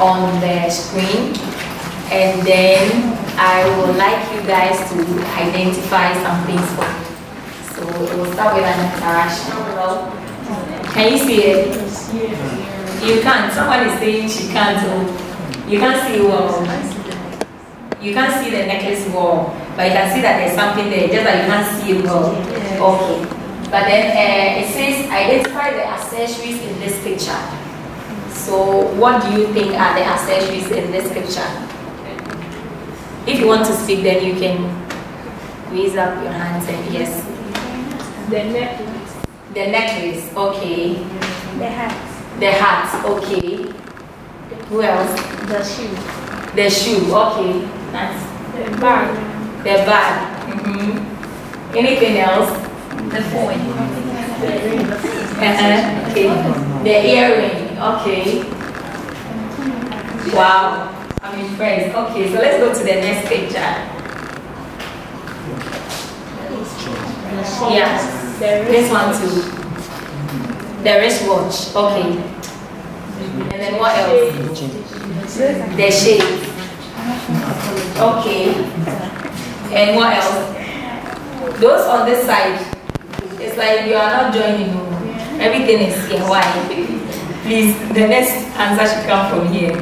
on the screen and then I would like you guys to identify some things for me. So we'll start with an interaction. Can you see it? You can't. Someone is saying she can't. You can't see well. You can't see the necklace wall, but you can see that there's something there, just that you can't see it well. Okay. But then uh, it says identify the accessories in this picture. So what do you think are the accessories in this picture? If you want to speak, then you can raise up your hands and yes. The necklace. The necklace, okay. The hat. The hat, okay. Who else? The shoe. The shoe, okay. Nice. The bag. The bag. hmm Anything else? The phone. The ring. Uh-huh. Okay. The earring, okay. Wow, I'm impressed. Okay, so let's go to the next picture. Yeah, this one too. The wristwatch, okay. And then what else? The shade. Okay. And what else? Those on this side. It's like you are not joining. no. Everything is here. Why? Please, the next answer should come from here.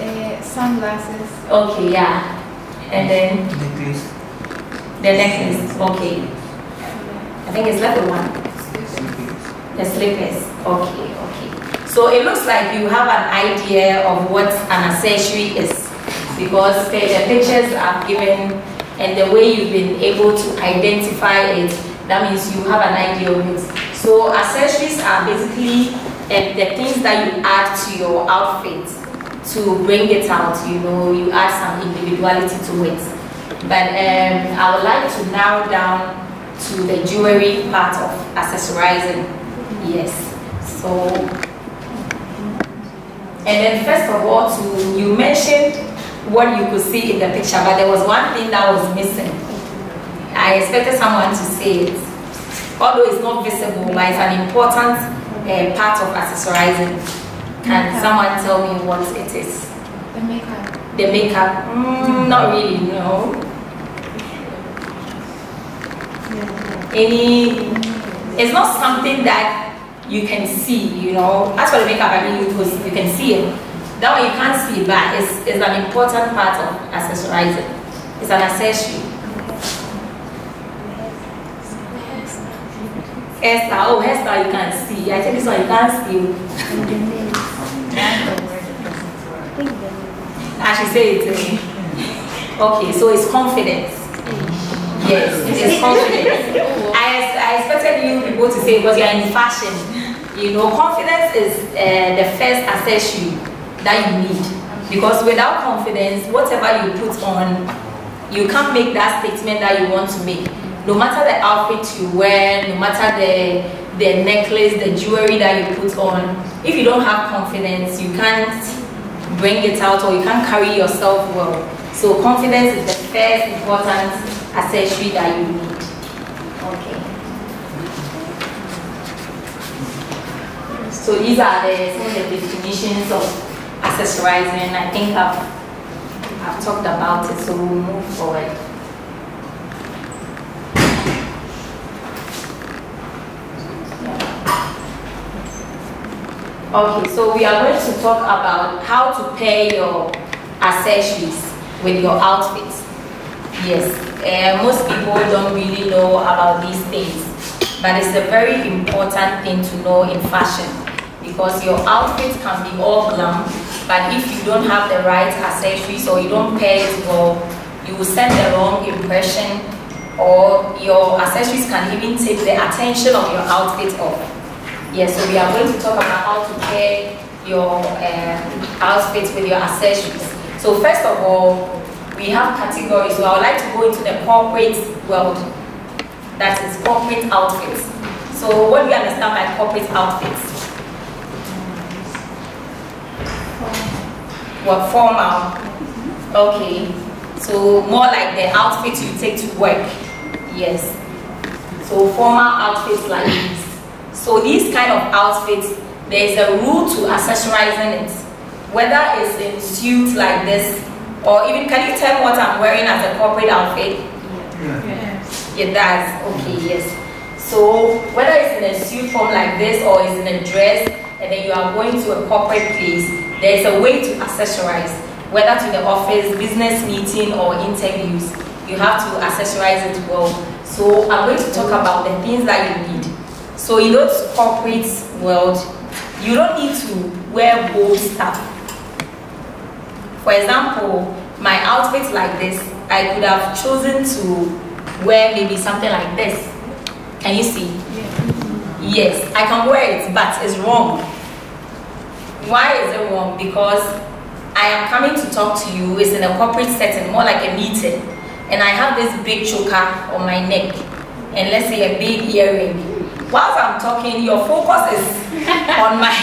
Uh, sunglasses. Okay, yeah. And then Necklace. the necklace. Okay. I think it's level one. The slippers. Okay, okay. So it looks like you have an idea of what an accessory is because the, the pictures are given and the way you've been able to identify it, that means you have an idea of it. So accessories are basically uh, the things that you add to your outfit to bring it out, you know, you add some individuality to it. But um, I would like to narrow down to the jewelry part of accessorizing. Yes. So, and then first of all, to you mentioned what you could see in the picture, but there was one thing that was missing. I expected someone to say it, although it's not visible, but it's an important uh, part of accessorizing. Can Okay. someone tell me what it is? The makeup. The makeup? Mm, not really, no. Any, it's not something that you can see, you know. As for the makeup, I mean, you, can- you can see it. That one you can't see, but it's, it's an important part of accessorizing. It's an accessory. Hairstyle, oh, hairstyle you can't see. I think this one you can't see. I should say it to me. Okay, so it's confidence. Yes, it's confidence. I, I expected you people to say because you're in fashion. You know, confidence is uh, the first accessory that you need. Because without confidence, whatever you put on, you can't make that statement that you want to make. No matter the outfit you wear, no matter the the necklace, the jewelry that you put on, if you don't have confidence, you can't bring it out or you can't carry yourself well. So confidence is the first important accessory that you need. Okay. So these are the some of the definitions of accessorizing. I think I've I've talked about it, so we'll move forward. Okay, so we are going to talk about how to pair your accessories with your outfit. Yes, uh, most people don't really know about these things, but it's a very important thing to know in fashion because your outfit can be all glam, but if you don't have the right accessories or you don't pair it well, you will send the wrong impression or your accessories can even take the attention of your outfit off. Yes, so we are going to talk about how to pair your uh, outfits with your accessories. So first of all, we have categories. So I would like to go into the corporate world. That is corporate outfits. So what do you understand by corporate outfits? What formal? Okay. So more like the outfits you take to work. Yes. So formal outfits like these. So these kind of outfits, there's a rule to accessorizing it. Whether it's in suit like this, or even can you tell what I'm wearing as a corporate outfit? Yes. It does. Okay, yes. So whether it's in a suit form like this or it's in a dress, and then you are going to a corporate place, there's a way to accessorize. Whether to the office, business meeting, or interviews, you have to accessorize it well. So I'm going to talk about the things that you need. So in those corporate world, you don't need to wear bold stuff. For example, my outfit like this, I could have chosen to wear maybe something like this. Can you see? Yes, I can wear it, but it's wrong. Why is it wrong? Because I am coming to talk to you, it's in a corporate setting, more like a meeting, and I have this big choker on my neck, and let's say a big earring. Whilst I'm talking, your focus is on my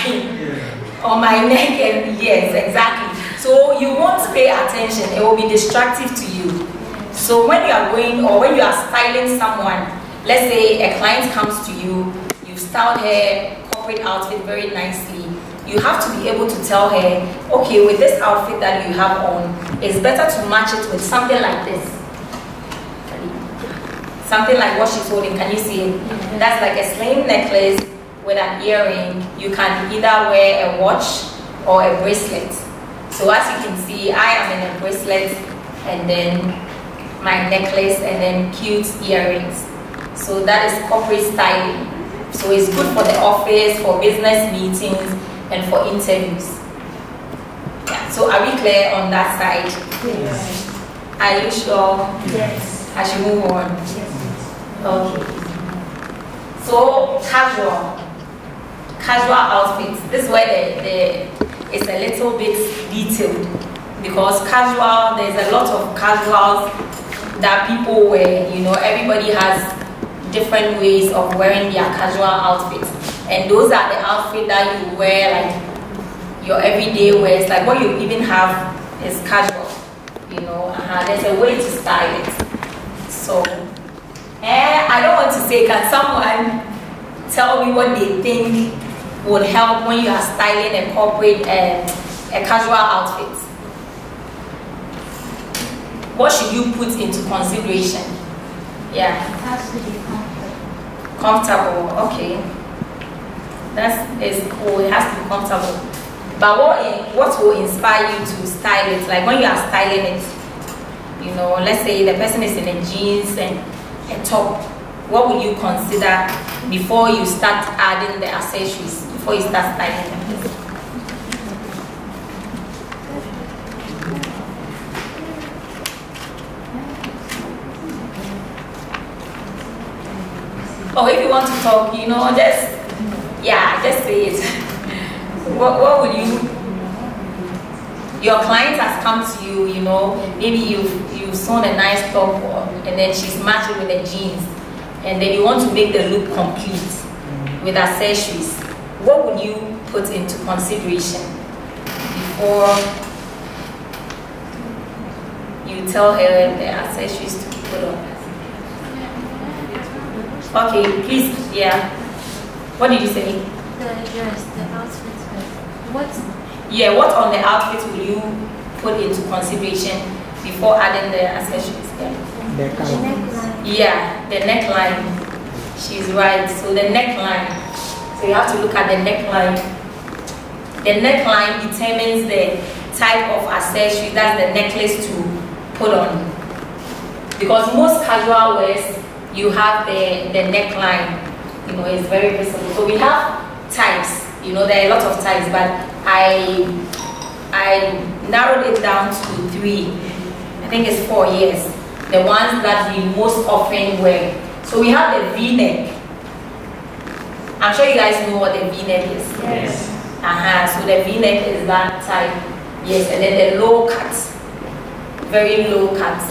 on my neck, and yes, exactly. So you won't pay attention, it will be distractive to you. So when you are going or when you are styling someone, let's say a client comes to you, you styled her corporate outfit very nicely. You have to be able to tell her, okay, with this outfit that you have on, it's better to match it with something like this. Something like what she's holding, can you see it? That's like a slim necklace with an earring. You can either wear a watch or a bracelet. So as you can see, I am in a bracelet and then my necklace and then cute earrings. So that is corporate styling. So it's good for the office, for business meetings, and for interviews. Yeah. So are we clear on that side? Yes. Are you sure? Yes. I should move on. Okay. So casual, casual outfits. This is where the, the it's a little bit detailed because casual. There's a lot of casuals that people wear. You know, everybody has different ways of wearing their casual outfits, and those are the outfits that you wear like your everyday wears. Like what you even have is casual. You know, uh there's a way to style it. So, eh, I don't want to say, can someone tell me what they think would help when you are styling a corporate uh, a casual outfit? What should you put into consideration? Yeah. It has to be comfortable. Comfortable, okay. That's is cool. It has to be comfortable. But what what will inspire you to style it? Like when you are styling it, you know, let's say the person is in a jeans and a top. What would you consider before you start adding the accessories? Before you start styling them? Oh, if you want to talk, you know, just yeah, just say it. what, what would you? Your client has come to you, you know, maybe you've you've sewn a nice top, and then she's matching with the jeans, and then you want to make the look complete with accessories. What would you put into consideration before you tell her the accessories to put on? Okay, please, yeah. What did you say? The dress, the outfit. What? Yeah, what on the outfit will you put into consideration before adding the accessories? Yeah, The The neckline. yeah the neckline. She's right. So the neckline. So you have to look at the neckline. The neckline determines the type of accessory that's the necklace to put on. Because most casual wears, you have the, the neckline, you know, it's very visible. So we have types, you know, there are a lot of types, but I I narrowed it down to three. I think it's four years. The ones that we most often wear. So we have the V-neck. I'm sure you guys know what the V-neck is. Yes. Uh-huh. So the V-neck is that type. Yes, and then the low cut. Very low cut.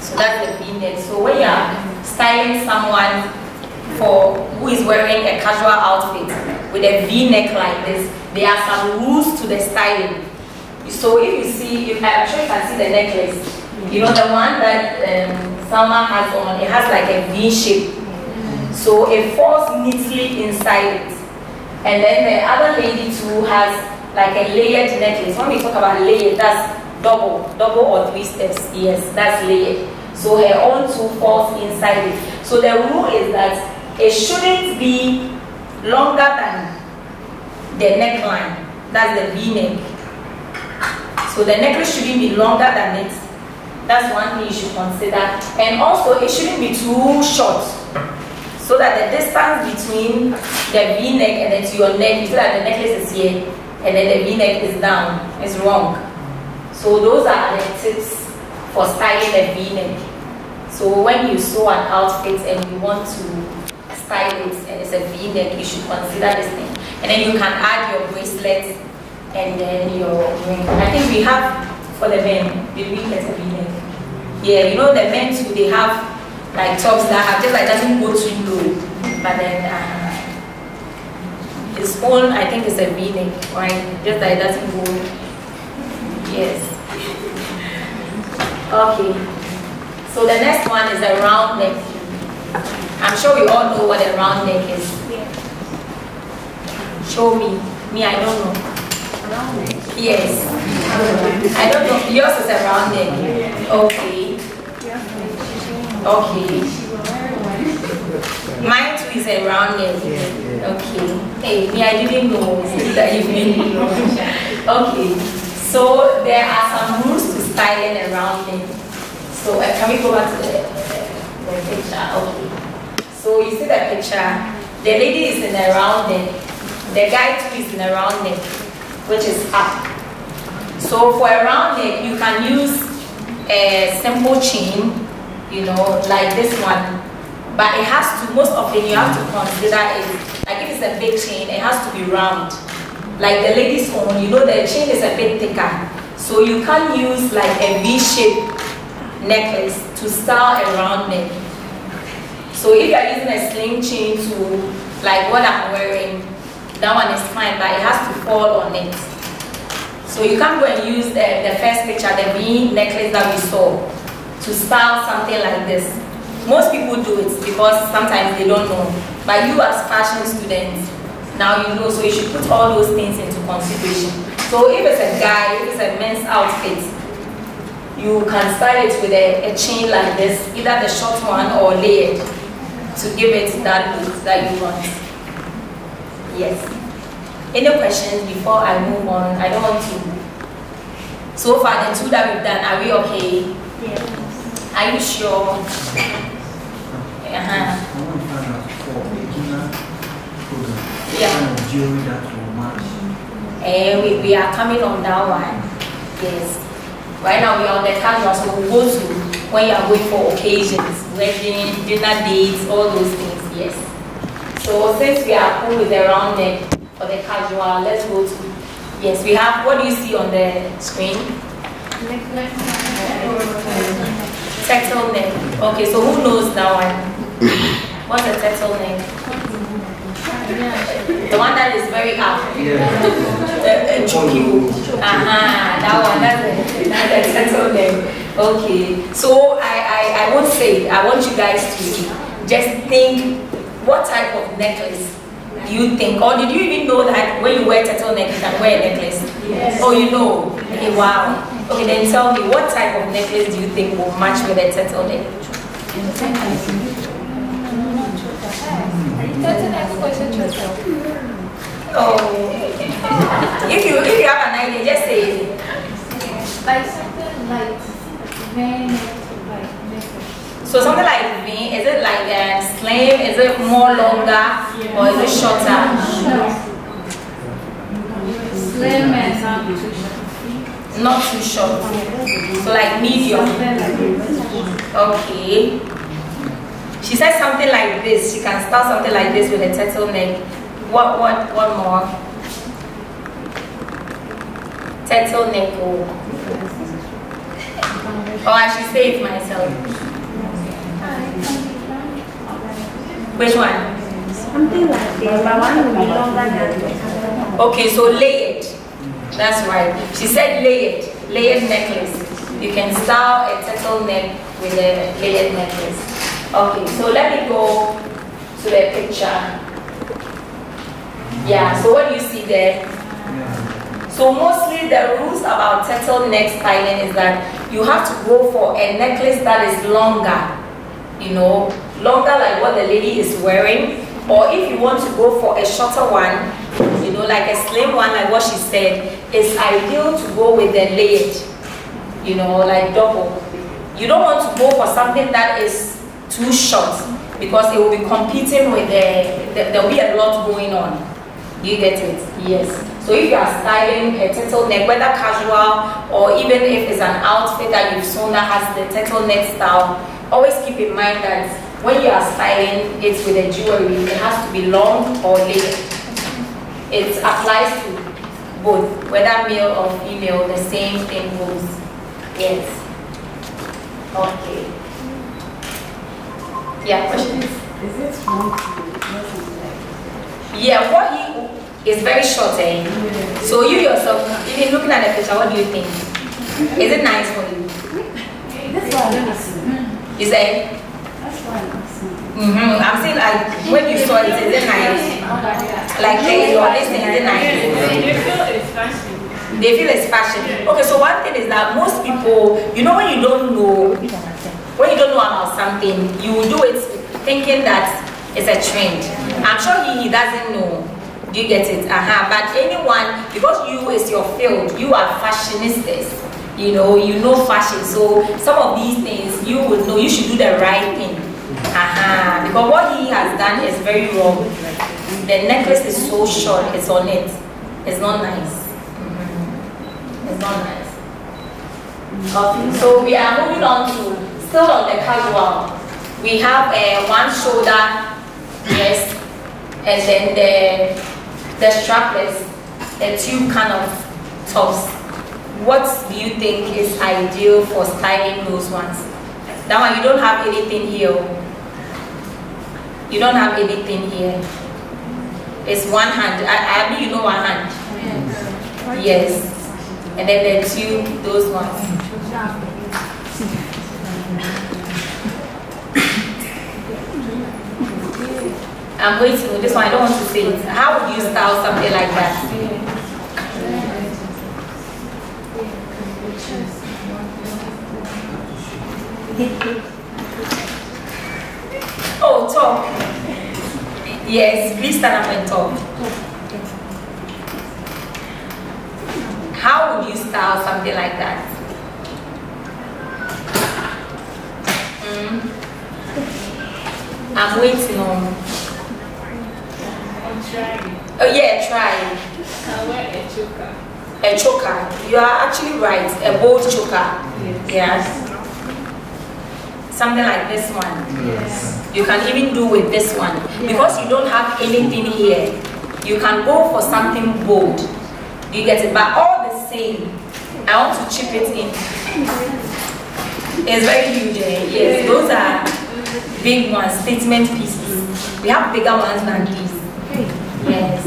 So that's the V-neck. So when you are styling someone for who is wearing a casual outfit with a V-neck like this, there are some rules to the styling. So if you see, if I'm sure you can see the necklace. You know the one that um, Salma has on, it has like a V shape. So it falls neatly inside it. And then the other lady too has like a layered necklace. When we talk about layered, that's double, double or three steps. Yes, that's layered. So her own too falls inside it. So the rule is that it shouldn't be longer than the neckline. That's the V-neck. So the necklace shouldn't be longer than it. That's one thing you should consider. And also, it shouldn't be too short so that the distance between the v-neck and then your neck, see that the necklace is here and then the v-neck is down, is wrong. So those are the tips for styling the v-neck. So when you sew an outfit and you want to it and it's a v-neck, you should consider this thing. And then you can add your bracelets and then your ring. I think we have for the men, the ring as a v-neck. Yeah, you know the men too, they have like tops that have just like doesn't go too low, but then uh, his I think is a V-neck, right? Just it doesn't go. Yes. Okay. So the next one is a round neck. I'm sure we all know what a round neck is. Show me. Me, I don't know. Yes. I don't know. Yours is a round neck. Okay. Okay. Mine too is a round neck. Okay. Hey, me, I didn't know that you evening. okay. So there are some rules to styling a round neck. So uh, can we go back to the, the picture? Okay. So you see the picture. The lady is in a round neck. The guy too is in a round neck, which is up. So for a round neck, you can use a simple chain you know, like this one. But it has to, most often you have to consider it, like if it's a big chain, it has to be round. Like the lady's own, you know the chain is a bit thicker. So you can't use like a V-shaped necklace to style around round neck. So if you're using a sling chain to, like what I'm wearing, that one is fine, but it has to fall on it. So you can't go and use the, the first picture, the V necklace that we saw to style something like this. Most people do it because sometimes they don't know. But you as fashion students, now you know, so you should put all those things into consideration. So if it's a guy, if it's a men's outfit, you can style it with a, a chain like this, either the short one or layered, to give it that look that you want. Yes. Any questions before I move on? I don't want to. So far, the two that we've done, are we okay? Yeah. Are you sure? Uh-huh. I want to find out for beginner program. Yeah. Kind of jewelry that will match. Eh, we, we are coming on that one. Yes. Right now we are on the casual, so we go to when you are going for occasions, wedding, dinner dates, all those things, yes. So since we are cool with the round neck for the casual, let's go to, yes, we have, what do you see on the screen? Turtleneck. Okay, so who knows that one? What's a turtleneck? The one that is very up. Yeah. The uh, chuku. Uh-huh, that one, that's a, that's a turtleneck. Okay, so I, I, I won't say, it. I want you guys to just think what type of necklace do you think? Or did you even know that when you wear turtleneck, you can wear a necklace? Yes. Oh, you know? Okay, wow. Okay, then tell me, what type of necklace do you think will match with a turtleneck? Oh, if you if you have an idea, just say it. Like something like like So something like V, is it like uh, slim? Is it more longer or is it shorter? Slim and not too short. Not too short. So like medium. Okay. She said something like this. She can start something like this with a turtleneck. What what what more? Turtleneck. Oh. oh, I should say it myself. Which one? Something like this, but one will be longer than the Okay, so layered. That's right. She said layered, layered necklace. You can style a turtleneck with a layered necklace. Okay, so let me go to the picture. Yeah, so what do you see there? Yeah. So mostly the rules about turtle turtleneck styling is that you have to go for a necklace that is longer, you know, longer like what the lady is wearing. Or if you want to go for a shorter one, you know, like a slim one, like what she said, it's ideal to go with the layered, you know, like double. You don't want to go for something that is too short because it will be competing with uh, the, the there will be a lot going on. Do you get it? Yes. So if you are styling a turtleneck, whether casual or even if it's an outfit that you've sewn that has the turtleneck style, always keep in mind that when you are styling it with a jewelry, it has to be long or layered. It applies to both, whether male or female, the same thing goes. Yes. Okay. Yeah, question? Is it wrong to wear like Yeah, what he is very short, eh? So you yourself, if you're looking at the picture, what do you think? Is it nice for you? That's why I'm asking. You say, That's why I'm asking. mm-hmm. I'm saying like when you saw it, is it nice? Like hey, you're listening, is it nice? They feel it's fashion. Okay, so one thing is that most people, you know, when you don't know, when you don't know about something, you will do it thinking that it's a trend. I'm sure he, he doesn't know. Do you get it? Uh-huh. But anyone, because you is your field, you are fashionistas. You know, you know fashion. So some of these things you would know. You should do the right thing. Uh-huh. Because what he has done is very wrong. The necklace is so short. It's on it. It's not nice. Mhm. It's not nice. Okay, so we are moving on to still on the casual. We have uh, one shoulder, yes, and then the the strapless, the two kind of tops. What do you think is ideal for styling those ones? That one you don't have anything here. You don't have anything here. It's one hand. I, I mean you know one hand. Yes. Yes. And then the two, those ones. I'm waiting with this one. I don't want to say it. How would you style something like that? Oh, talk. Yes, please stand up and talk. How would you style something like that? Mm. I'm waiting on. Oh yeah, try. A choker. A choker. You are actually right. A bold choker. Yes. Something like this one. Yes. You can even do with this one. Because you don't have anything here, you can go for something bold. You get it? But all the same, I want to chip it in. It's very huge. eh? Yes, those are big ones, statement pieces. We have bigger ones than these. Yes.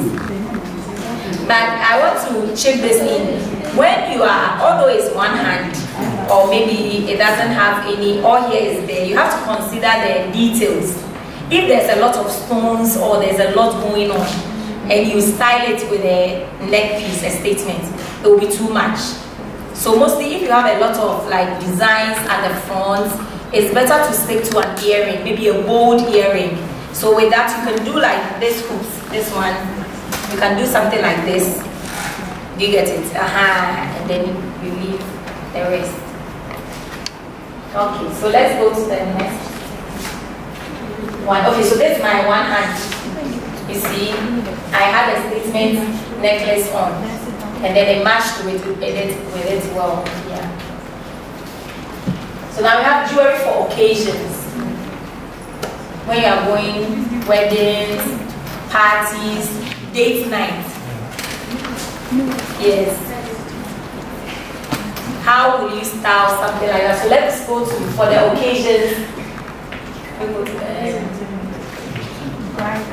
But I want to chip this in. When you are, although it's one hand, or maybe it doesn't have any, all here is there, you have to consider the details. If there's a lot of stones or there's a lot going on, and you style it with a neck piece, a statement, it will be too much. So mostly if you have a lot of like designs at the front, it's better to stick to an earring, maybe a bold earring. So with that you can do like this hoops, this one. You can do something like this. Do you get it? Uh-huh. And then you leave the rest. Okay, so let's go to the next one. Okay, so this is my one hand. You see, I had a statement necklace on, and then it matched with, it with it well. Yeah. So now we have jewelry for occasions. When you are going weddings, parties, date night. Yes. How will you style something like that? So let's go to for the occasions.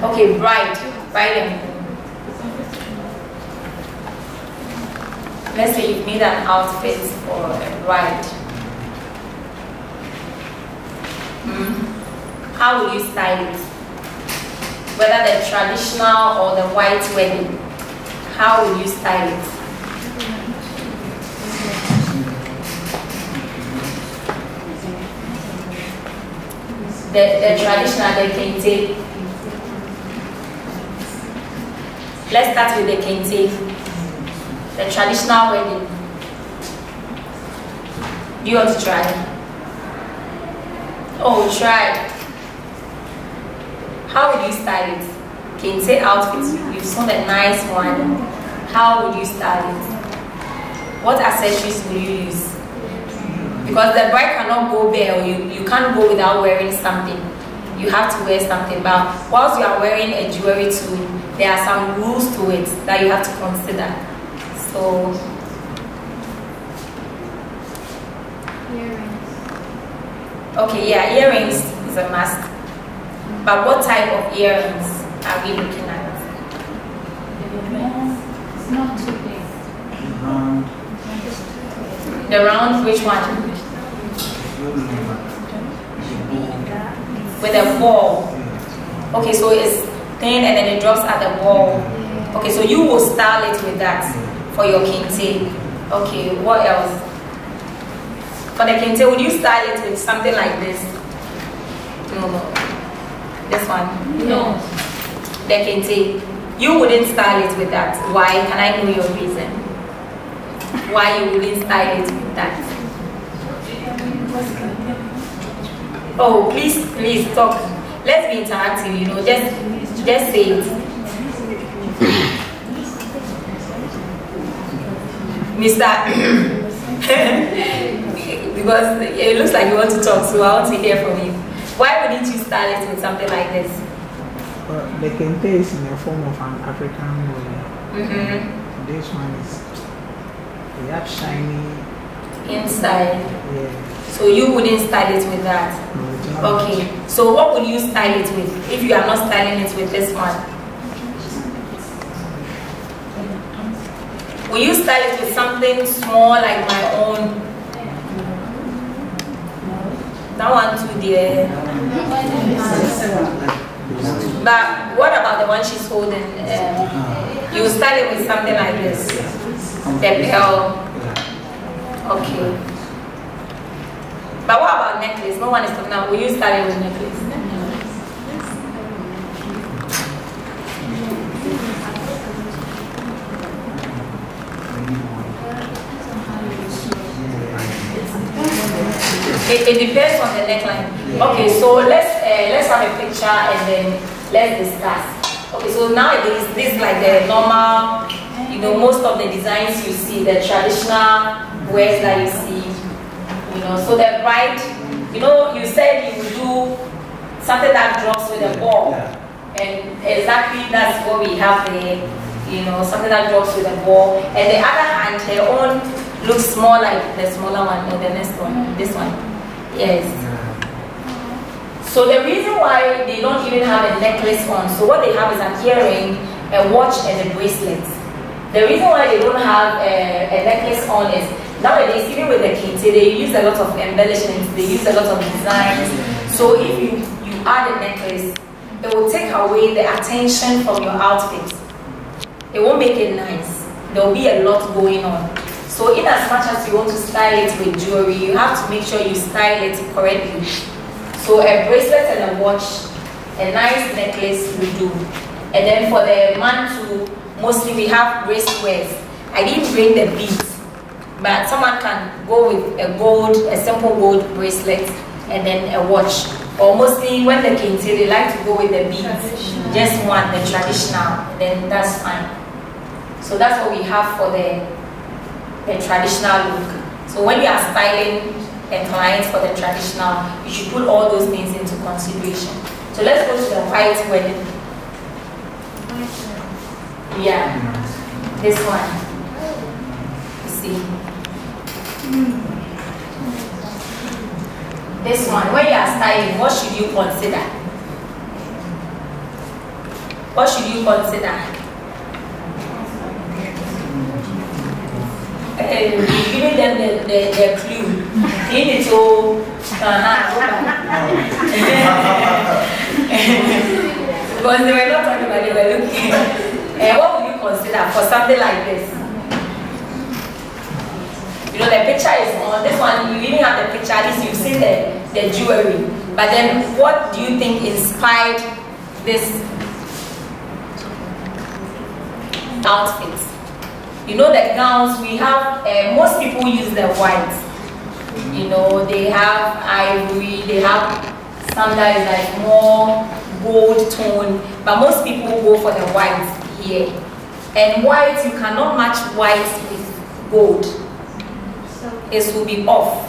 Okay, bride, bride and Let's say you've made an outfit for a bride. Hmm. How will you style it? whether the traditional or the white wedding, how will you style it? The, the traditional, the kente. Let's start with the kente. The traditional wedding. Do you want to try? Oh, try. How would you style it? Kente outfit. You saw the nice one. How would you style it? What accessories will you use? Because the bride cannot go bare, or you, you can't go without wearing something. You have to wear something. But whilst you are wearing a jewelry too, there are some rules to it that you have to consider. So Earrings. Okay, yeah, earrings is a must. But what type of earrings are we looking at? It's not too big. Round, The round, which one? With a ball. Okay, so it's thin and then it drops at the ball. Okay, so you will style it with that for your kente. Okay, what else? For the kente, would you style it with something like this? No, no. This one. No. The kente. You wouldn't style it with that. Why? Can I know your reason? Why you wouldn't style it with that? Oh, please, please talk. Let's be interactive. You know, just, just say it. Mister, because it looks like you want to talk, so I want to hear from you. Why wouldn't you style it with something like this? Well, the kente is in the form of an African wedding. Mm-hmm. This one is they have shiny. Inside. Yeah, So you wouldn't style it with that. no. Okay. So what would you style it with if you are not styling it with this one? Will you style it with something small like my own? That one too, dear. But what about the one she's holding? Um, you style it with something like this. The. Okay. But what about necklace? No one is talking about. Will you start it with necklace? It, it depends on the neckline. Okay, so let's uh, let's have a picture and then let's discuss. Okay, so nowadays this is like the normal, you know, most of the designs you see, the traditional wears that you see, you know. So the bride, you know, you said you would do something that drops with a ball, and exactly that's what we have there. You know, something that drops with a ball, and the other hand, her own looks more like the smaller one or the next one, this one. Yes. So the reason why they don't even have a necklace on, so what they have is an earring, a watch, and a bracelet. The reason why they don't have a, a necklace on is nowadays, even with the kente, they use a lot of embellishments, they use a lot of designs. So if you, you add a necklace, it will take away the attention from your outfit. It won't make it nice. There will be a lot going on. So in as much as you want to style it with jewelry, you have to make sure you style it correctly. So a bracelet and a watch, a nice necklace will do. And then for the man too, mostly we have wristwears. I didn't bring the beads, but someone can go with a gold, a simple gold bracelet, and then a watch. Or mostly when the kente, they like to go with the beads. Just one, the traditional, and then that's fine. So that's what we have for the, the traditional look. So when you are styling a client for the traditional, you should put all those things into consideration. So let's go to the white wedding. Yeah, this one. You see. This one, when you are styling, what should you consider? What should you consider? Uh, giving them the, the, the clue. Uh, because they were not talking about they were looking. uh, what would you consider for something like this? You know, the picture is on this one, you even have the picture, at least you've seen the, the jewelry. But then, what do you think inspired this outfit? You know, the gowns, we have, uh, most people use the white. You know, they have ivory, they have some that is like more gold tone, but most people go for the white here. And white, you cannot match white with gold. It will be off.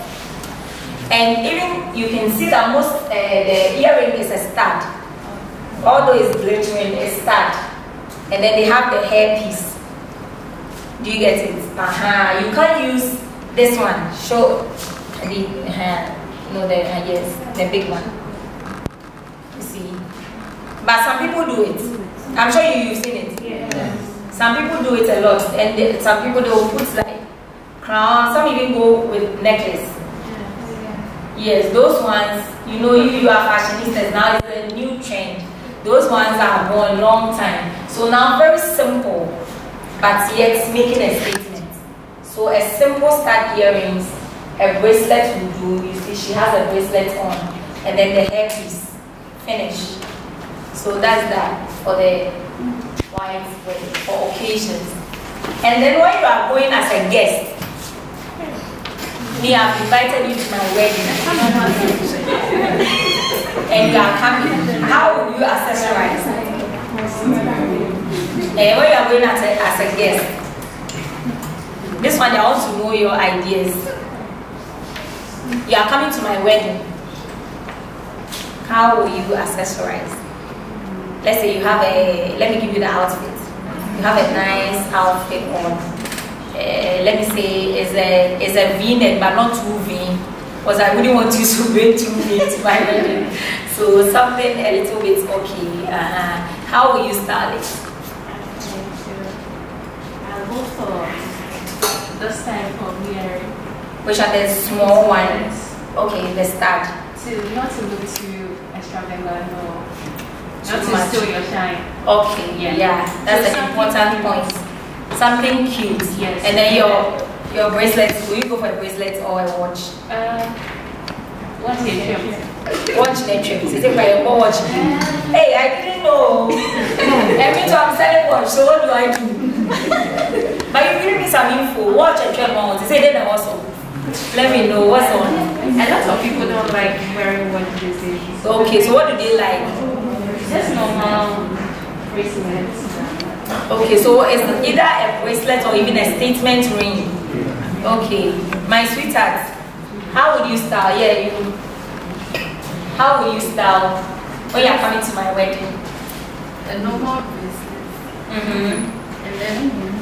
And even you can see that most uh, the earring is a stud. Although it's glittering, it's stud. And then they have the hairpiece. Do you get it? Uh-huh. You can't use this one. Show the uh, no the uh, yes the big one. You see, but some people do it. I'm sure you, you've seen it. Yeah. Some people do it a lot, and they, some people they will put like crown. Some even go with necklace. Yes, those ones. You know, you you are fashionistas now. It's a new trend. Those ones are born long time. So now very simple, but yet making a statement. So a simple stud earrings, a bracelet will do. You see, she has a bracelet on, and then the hairpiece. Finish. So that's that for the white wedding for occasions. And then when you are going as a guest, me, I've invited you to my wedding, and you are coming. How will you accessorize? And when you are going as a, as a guest, this one I want to know your ideas. You are coming to my wedding. How will you accessorize? Let's say you have a, let me give you the outfit. You have a nice outfit on. Uh, let me say is a is a V-neck but not too V because I wouldn't want you to wear too V to my wedding. So something a little bit okay. Uh-huh. How will you style it? Go for this type of earring. Which are the small ones? Okay, the start. To not to look too extravagant or Too not to steal your shine. Okay, yeah, Yeah. that's So an important cute. point. Something cute. Yes. And then your your bracelet. Will you go for a bracelet or a watch? Uh, your trim? Watch the trips. Is it by your watch? Hey, I didn't know. Every time I'm selling watch, so what do I do? But you give me some info. Watch and trip on. Say then also. Let me know what's on. A lot of people don't like wearing what these days. Okay, so what do they like? Just normal bracelets. Okay, so it's either a bracelet or even a statement ring. Okay, my sweetheart, how would you style? Yeah, you. How would you style when you are coming to my wedding? A normal bracelet. Mm-hmm. And then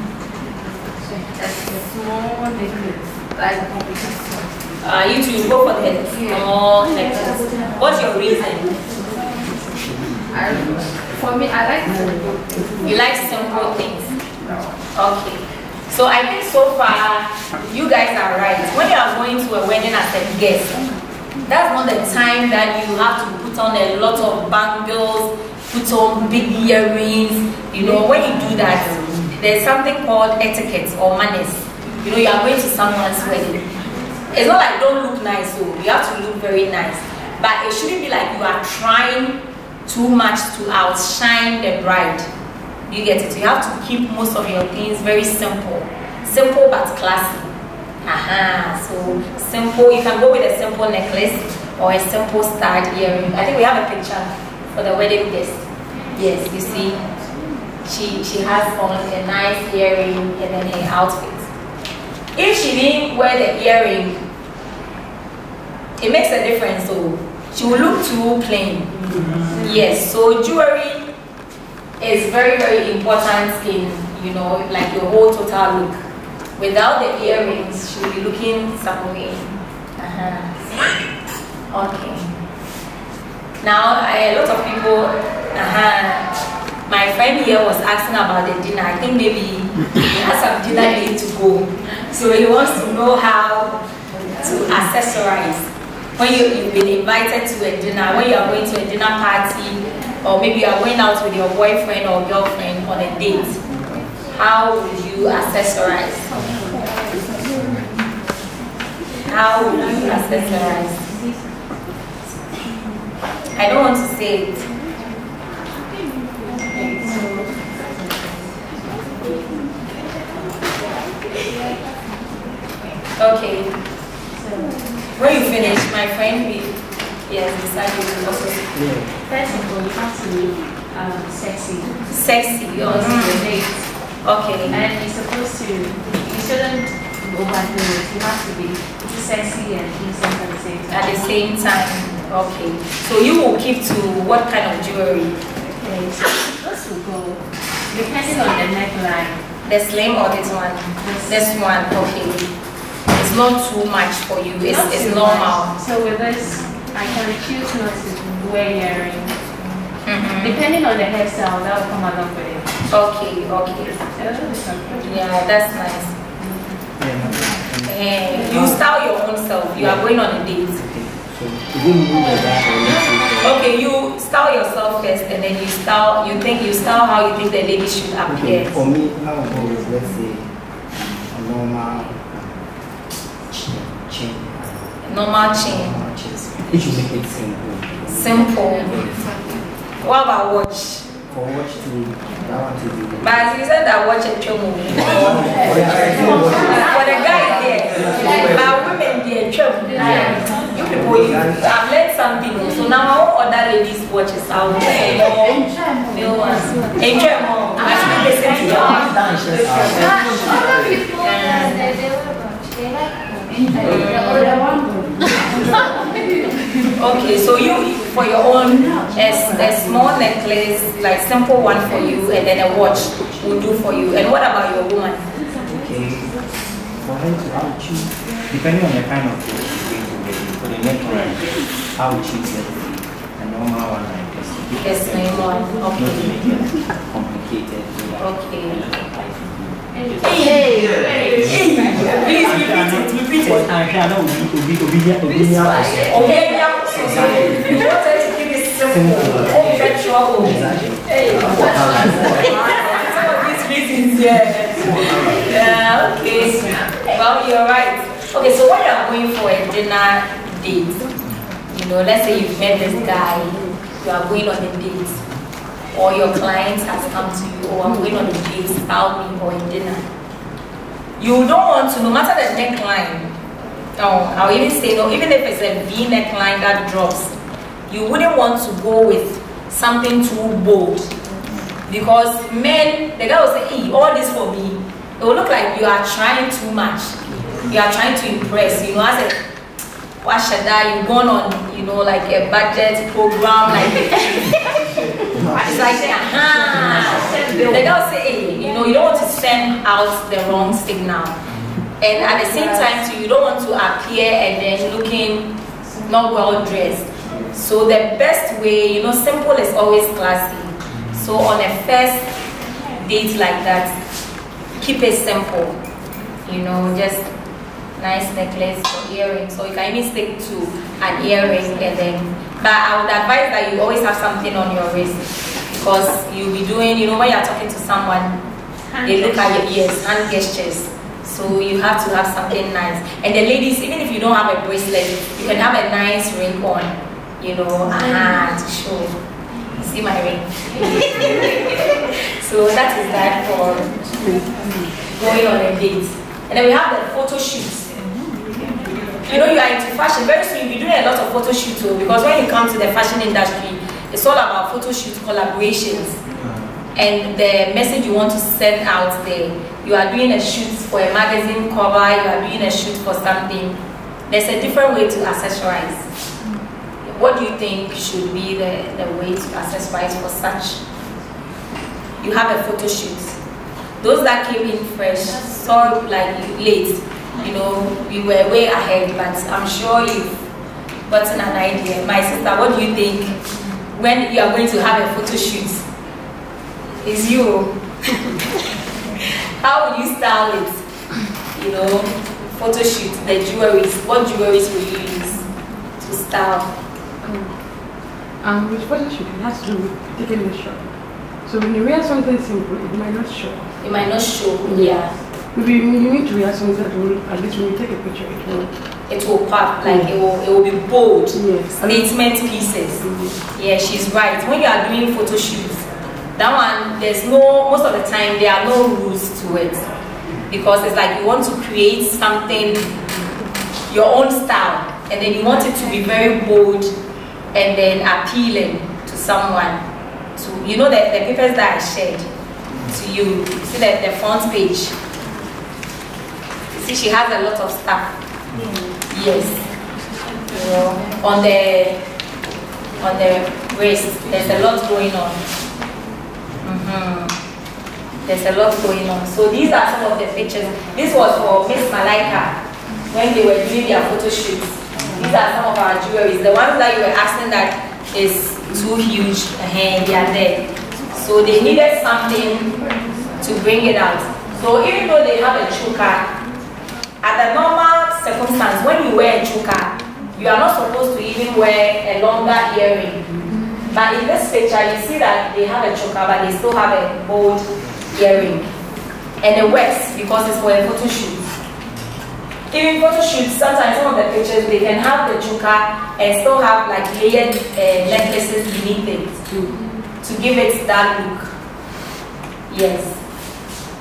a small necklace. Like Uh, you two go for the small necklace. What's your reason? I for me I like simple. You like simple things. Okay. So I think so far you guys are right. When you are going to a wedding as a guest, that's not the time that you have to put on a lot of bangles, put on big earrings. You know, when you do that, there's something called etiquette or manners. You know, you are going to someone's wedding. It's not like don't look nice, so you have to look very nice. But it shouldn't be like you are trying too much to outshine the bride. You get it? You have to keep most of your things very simple. Simple but classy. Aha, so simple. You can go with a simple necklace or a simple stud earring. I think we have a picture for the wedding guest. Yes, you see, she she has on a nice earring and then her outfit. If she didn't wear the earring, it makes a difference. So she will look too plain. Yes, so jewelry is very very important in you know like your whole total look. Without the earrings, she will be looking some way. Uh-huh. Okay. Now a lot of people, uh-huh, my friend here was asking about the dinner. I think maybe he has some dinner date to go, so he wants to know how to accessorize when you, you've been invited to a dinner, when you are going to a dinner party or maybe you are going out with your boyfriend or girlfriend on a date, how would you accessorize? How would you accessorize? I don't want to say it. Okay. When you finish, my friend will yes decide you will also Yeah. First of all, you have to be um, sexy. sexy. Because Mm. you're date. Okay. And you're supposed to, you shouldn't overdo it. You have to be sexy and decent at the same time. At the same time. Okay. So you will keep to what kind of jewelry? Okay, so this will go depending on the neckline. The slim or this one? This one. Okay. It's not too much for you. It's, Not it's normal. much. So with this, I can choose not to wear earrings. Mhm. Depending on the hairstyle, that will come along with it. Okay. Okay. Yeah, that's nice. Yeah. And you style your own self. You are going on a date. So, is it me that that or you? Okay, you style yourself first, and then you style. You think you style how you think the lady should Okay, appear. for me, I would go with, let's say, a normal chain. chain. Normal chain, Normal chain. It should make it simple. simple. What about watch? For watch to, that one to be. But as you said that watch a chum. For the For the guys there, but women there chum. You people, you, I've something. So now I want other ladies watches. I will wear more male ones. Enjoy more. Actually, ah. they say to ah, Other people, they, they wear watch. They like the older one. Okay, so you for your own a, a small necklace, like simple one for you, and then a watch will do for you. And what about your woman? Okay. For her to, I depending on the kind of clothes she's going to wear, for the neckline, I would choose a, a normal one like this. Yes, normal one. Not to make it complicated. so that Okay. I Please repeat it. Repeat But it. I can know Okay, to keep it simple. Oh, get trouble. Hey. Some of these reasons, yeah. Yeah. Okay. Well, you're right. Okay, so when you're going for a dinner date, you know, let's say you've met this guy, you are going on a date, or your client has come to you, or I'm going on a date, style me or a dinner. You don't want to, no matter the neckline, no, I'll even say no, even if it's a V neckline that drops, you wouldn't want to go with something too bold. Because men, the guy will say, hey, all this for me. It will look like you are trying too much. You are trying to impress. You know, as a what should I, you've gone on, you know, like a budget program, like it's like, uh-huh. The girl say, hey, you know, you don't want to send out the wrong signal. And at the same time, too, you don't want to appear and then looking not well dressed. So the best way, you know, simple is always classy. So on a first date like that, keep it simple. You know, just nice necklace or earrings. So you can even stick to an earring and then. But I would advise that you always have something on your wrist because you'll be doing, you know, when you're talking to someone, they look at your ears, hand gestures. So you have to have something nice. And the ladies, even if you don't have a bracelet, you can have a nice ring on, you know, uh-huh, to show. See my ring. so that is that for going on a date. And then we have the photo shoots. You know, you are into fashion. Very soon you'll be doing a lot of photo shoots too, because when you come to the fashion industry, it's all about photo shoot collaborations mm. and the message you want to send out there. You are doing a shoot for a magazine cover, you are doing a shoot for something. There's a different way to accessorize. Mm. What do you think should be the, the way to accessorize for such? You have a photo shoot. Those that came in fresh saw like late, you know, we were way ahead, but I'm sure you've gotten an idea. My sister, what do you think when you are going to have a photo shoot? is you. How would you style it? You know, photo shoot, the jewelry, What jewelry will you use to style? And with photo shoot, it has to do with taking a shot. So when you wear something simple, it might not show. It might not show. Yeah. Maybe you need to wear something that will, at least when you take a picture, it will. It will pop, like it will, it will be bold. Yes. Statement pieces. Mm-hmm. Yeah, she's right. When you are doing photo shoots, that one, there's no, most of the time, there are no rules to it. Because it's like you want to create something, your own style, and then you want it to be very bold and then appealing to someone. To You know that the papers that I shared to you, see that the front page. See, she has a lot of stuff. Yes. You know, on the on the wrist, there's a lot going on. Mhm. There's a lot going on. So these are some of the pictures. This was for Miss Malaika when they were doing their photo shoots. These are some of our jewelries. The ones that you were asking that is too huge, uh, they are there. So they needed something to bring it out. So even though they have a choker, at the normal circumstance, when you wear a choker, you are not supposed to even wear a longer earring. But in this picture, you see that they have a choker, but they still have a bold earring. And it works because it's for a photo shoot. Even photo shoots, sometimes some of the pictures, they can have the choker and still have like layered uh, necklaces beneath it to, to give it that look. Yes.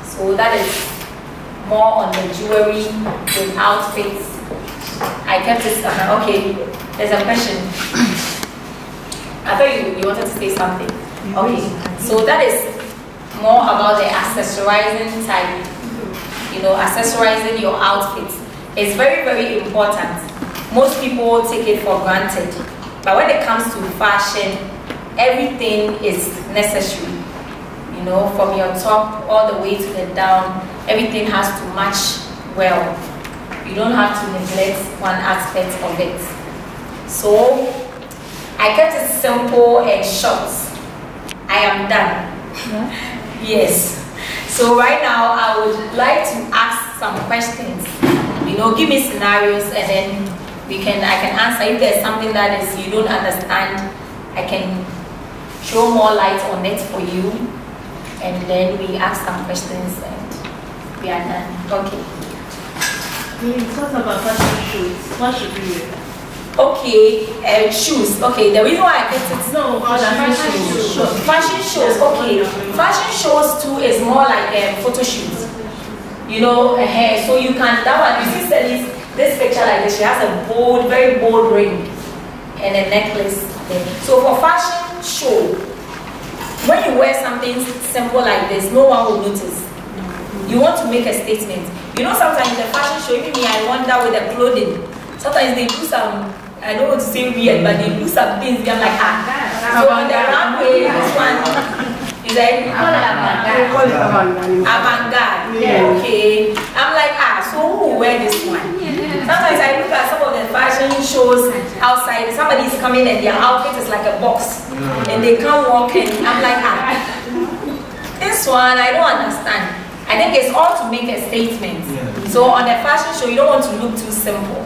So that is more on the jewelry with outfits. I kept this uh, okay, there's a question. I thought you, you wanted to say something. Okay, so that is more about the accessorizing type. You know, accessorizing your outfit. It's very, very important. Most people take it for granted. But when it comes to fashion, everything is necessary. Know, from your top all the way to the down, everything has to match well. You don't have to neglect one aspect of it. So, I kept it simple and short. I am done. Yes. So right now, I would like to ask some questions. You know, give me scenarios and then we can I can answer. If there's something that is you don't understand, I can throw more light on it for you. And then we ask some questions and we are done. Okay. Please, what about fashion shoes? What should we wear? Okay, uh, shoes. Okay, the reason why I get it. No, fashion shoes. Fashion shows, okay. Fashion shows too is more like a photo shoot. You know, uh, so you can, that one, you see Sally's, this picture like this, she has a bold, very bold ring and a necklace. there. So for fashion show, when you wear something simple like this, no one will notice. You want to make a statement. You know, sometimes in the fashion show, even me, I wonder with the clothing. Sometimes they do some, I don't want to say weird, but they do some things. I'm like, ah. So on the runway, this one is like, Call it avant-garde. We call it avant-garde. avant-garde. Yeah. Okay. I'm like, ah, so who will wear this one? Sometimes I look at some of the fashion shows outside. Somebody is coming and their outfit is like a box, and they can't walk in. I'm like, ah, this one I don't understand. I think it's all to make a statement. So on a fashion show, you don't want to look too simple.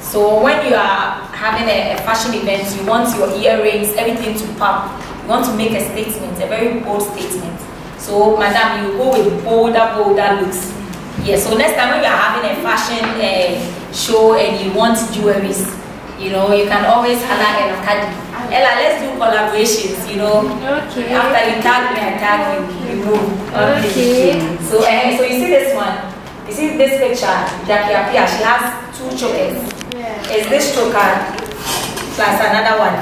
So when you are having a, a fashion event, you want your earrings, everything to pop. You want to make a statement, a very bold statement. So, madam, you go with bolder, bolder looks. Yeah, so next time when you are having a fashion uh, show and you want jewelries, you know, you can always holler Ella Cadie. Ella, let's do collaborations, you know. Okay. After you tag me, I tag you, you know. Okay. So, uh, so you see this one? You see this picture, Jackie Appiah, she has two chokers. Yeah. Is this choker plus another one?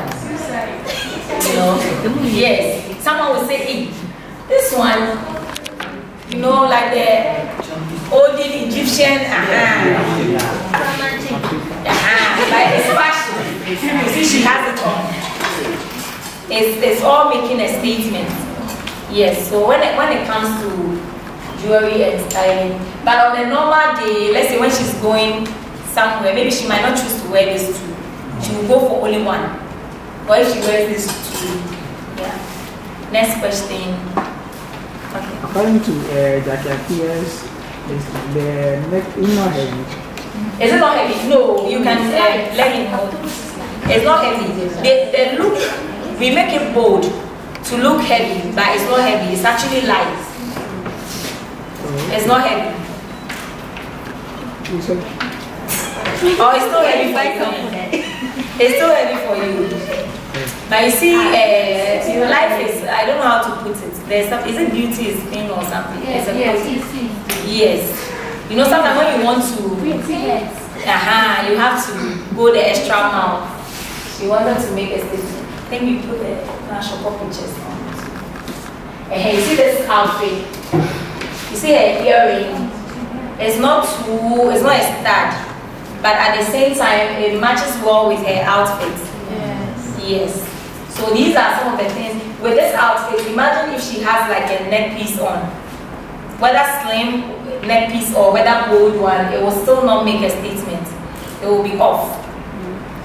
You know? Yes. Someone will say, hey, this one, you know, like the olden Egyptian, uh-huh. Uh-huh. Like fashion. You see, she has it on. It's, it's all making a statement. Yes, so when it, when it comes to jewelry and styling, but on a normal day, let's say when she's going somewhere, maybe she might not choose to wear this too. She will go for only one. But if she wears this too, yeah. Next question. Okay. According to uh, Jackie Appiah's, is the neck is not heavy. Is it not heavy? No, you can uh, let him know. It's not heavy. The, the look, we make it bold to look heavy, but it's not heavy. It's actually light. It's not heavy. Oh, it's still heavy for you. It's still heavy for you. But you see, uh, your life is, I don't know how to put it. There's some, is it beauty is pain or something? Yes, It's yes, process. it's it's- Yes. You know, sometimes when you want to, yes. uh you have to go the extra mile. She wanted to make a statement. Then think you put the national pictures on it. Uh, you see this outfit? You see her earring? It's not too, it's not a stud, but at the same time, it matches well with her outfit. Yes. Yes. So these are some of the things. With this outfit, imagine if she has like a neck piece on. Whether slim neck piece or whether bold one, it will still not make a statement. It will be off.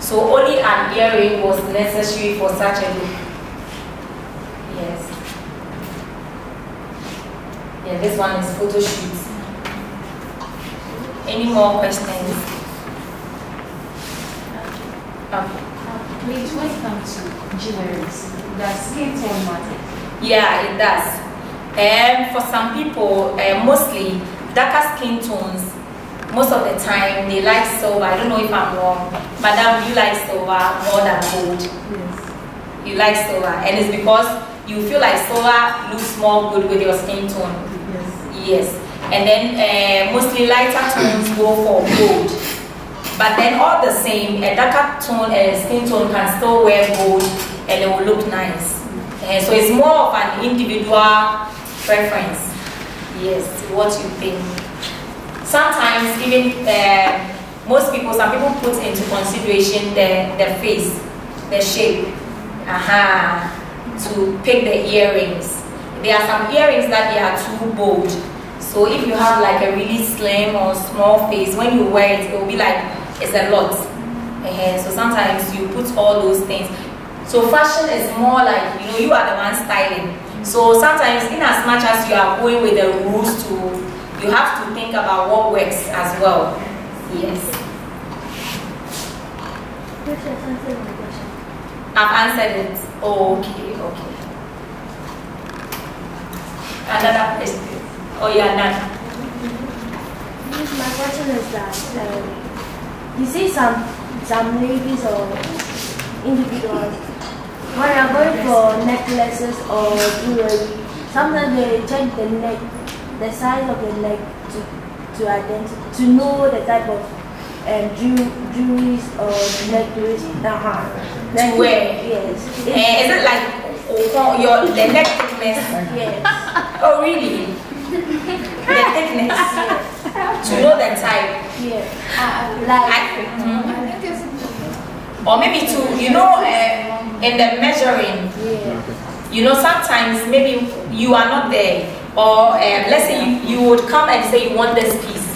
So only an earring was necessary for such a look. Yes. Yeah, this one is photo shoot. Any more questions? Okay. Uh, Please, when it comes to jewelry, does skin tone matter? Yeah, it does. And for some people, uh, mostly darker skin tones, most of the time they like silver. I don't know if I'm wrong, Madam, you like silver more than gold. Yes. You like silver, and it's because you feel like silver looks more good with your skin tone. Yes. Yes, and then uh, mostly lighter tones go for gold. But then all the same, a darker tone and skin tone can still wear gold and it will look nice. Uh, so it's more of an individual preference. Yes, what you think. Sometimes even uh, most people, some people put into consideration the, the face, the shape, aha, to pick the earrings. There are some earrings that they are too bold. So if you have like a really slim or small face, when you wear it, it will be like it's a lot. Eh, So sometimes you put all those things. So fashion is more like, you know, you are the one styling. So sometimes in as much as you are going with the rules to, you have to think about what works as well. Yes. I've answered it. Oh, okay, okay. Another question. Oh yeah, none. My question is that um, you see some some ladies or individuals when they are going for necklaces or jewelry, sometimes they check the neck, the size of the neck to to identify to know the type of um, jew, jewelry or necklace. Uh-huh. To wear. Yes. Eh, is it like oh, your the neck thickness? Yes. Oh really? the thickness Yes. to know the type. Yes. I, Like. mhm. Or maybe to you know uh, in the measuring. You know sometimes maybe you are not there, or um, let's say you, you would come and say you want this piece.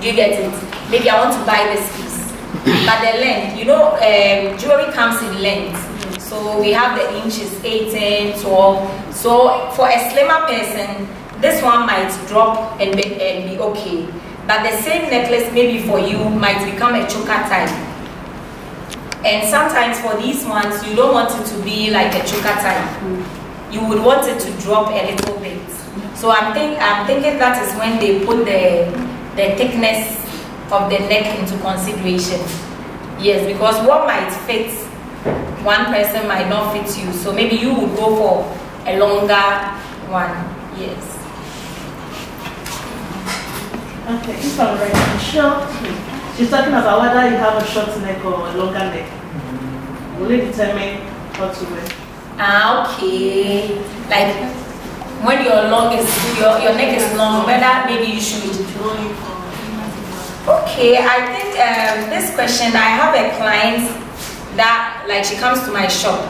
Do you get it? Maybe I want to buy this piece. But the length, you know, um, jewelry comes in length. So we have the inches 18, 12. So for a slimmer person, this one might drop and be, and be okay. But the same necklace maybe for you might become a choker type. And sometimes for these ones, you don't want it to be like a choker type. You would want it to drop a little bit. So I'm think I'm thinking that is when they put the the thickness of the neck into consideration. Yes, because what might fit one person might not fit you. So maybe you would go for a longer one. Yes. Okay, if I'm I'm sure she's talking about whether you have a short neck or a longer neck. Will it determine what to wear? Ah, okay. Like when your long is your, your neck is long, whether maybe you should Okay, I think um, this question, I have a client that like she comes to my shop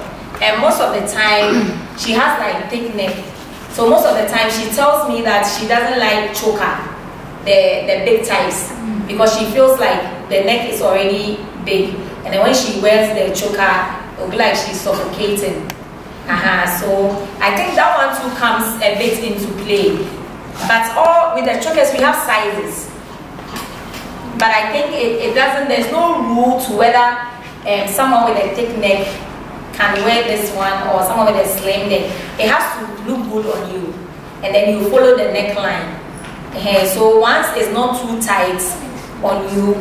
and most of the time she has like thick neck. So most of the time she tells me that she doesn't like choker, the, the big types, because she feels like the neck is already big. And then when she wears the choker, it'll be like she's suffocating. Uh-huh. So I think that one too comes a bit into play. But all with the chokers we have sizes but I think it, it doesn't, there's no rule to whether um, someone with a thick neck can wear this one or someone with a slim, neck. it has to look good on you. And then you follow the neckline. Uh, so once it's not too tight on you,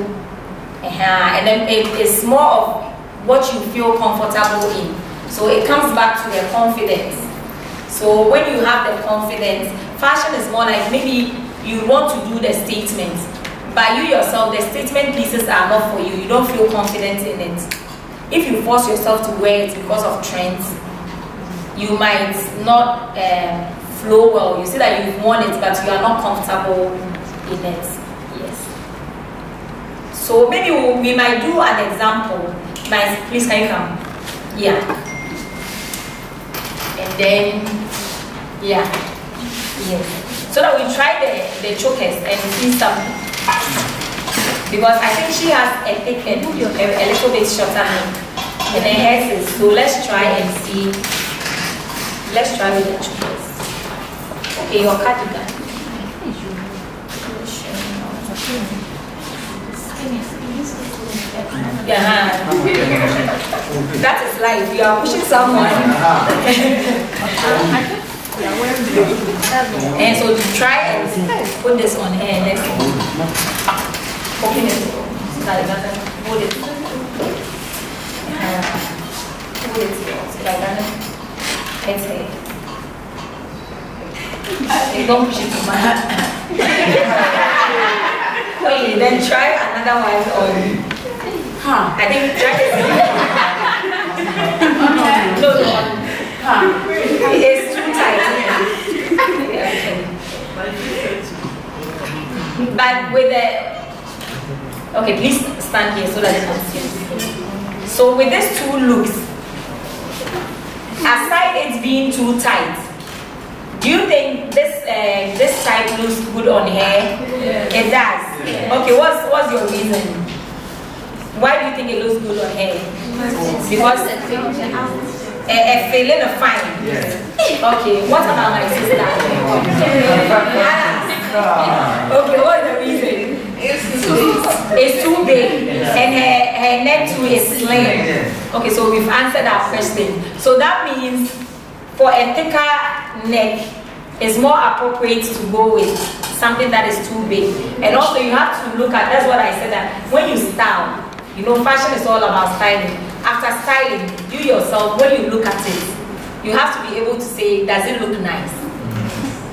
uh, and then it is more of what you feel comfortable in. So it comes back to the confidence. So when you have the confidence, fashion is more like maybe you want to do the statement, but you yourself, the statement pieces are not for you. You don't feel confident in it. If you force yourself to wear it because of trends, you might not um, flow well. You see that you've worn it, but you are not comfortable in it. So maybe we, might do an example. Nice, please can you come? Yeah. And then, yeah. Yes. So that we try the, the chokers and see some because I think she has a and a, a little bit shorter neck and her hair is so let's try and see let's try with the chokers okay your cardigan yeah. that is life. You are pushing someone. and so to try and put this on her next open it so it doesn't hold it. Hold it so that don't push it too much. okay, then try another one on. Huh. I think this. no, no. Huh. It's too tight. but with the okay please stand here so that you can see so with these two looks aside it being too tight do you think this uh, this type looks good on hair yes. it does yes. okay what's what's your reason why do you think it looks good on her? because a, a eh, eh, feeling of fine yes. okay what about my sister ah. okay, what's the reason? It's too, it's too big and her, her neck too is slim. Okay, so we've answered our question. So that means for a thicker neck, it's more appropriate to go with something that is too big. And also you have to look at, that's what I said, that when you style, you know, fashion is all about styling. After styling, you yourself, when you look at it, you have to be able to say, does it look nice?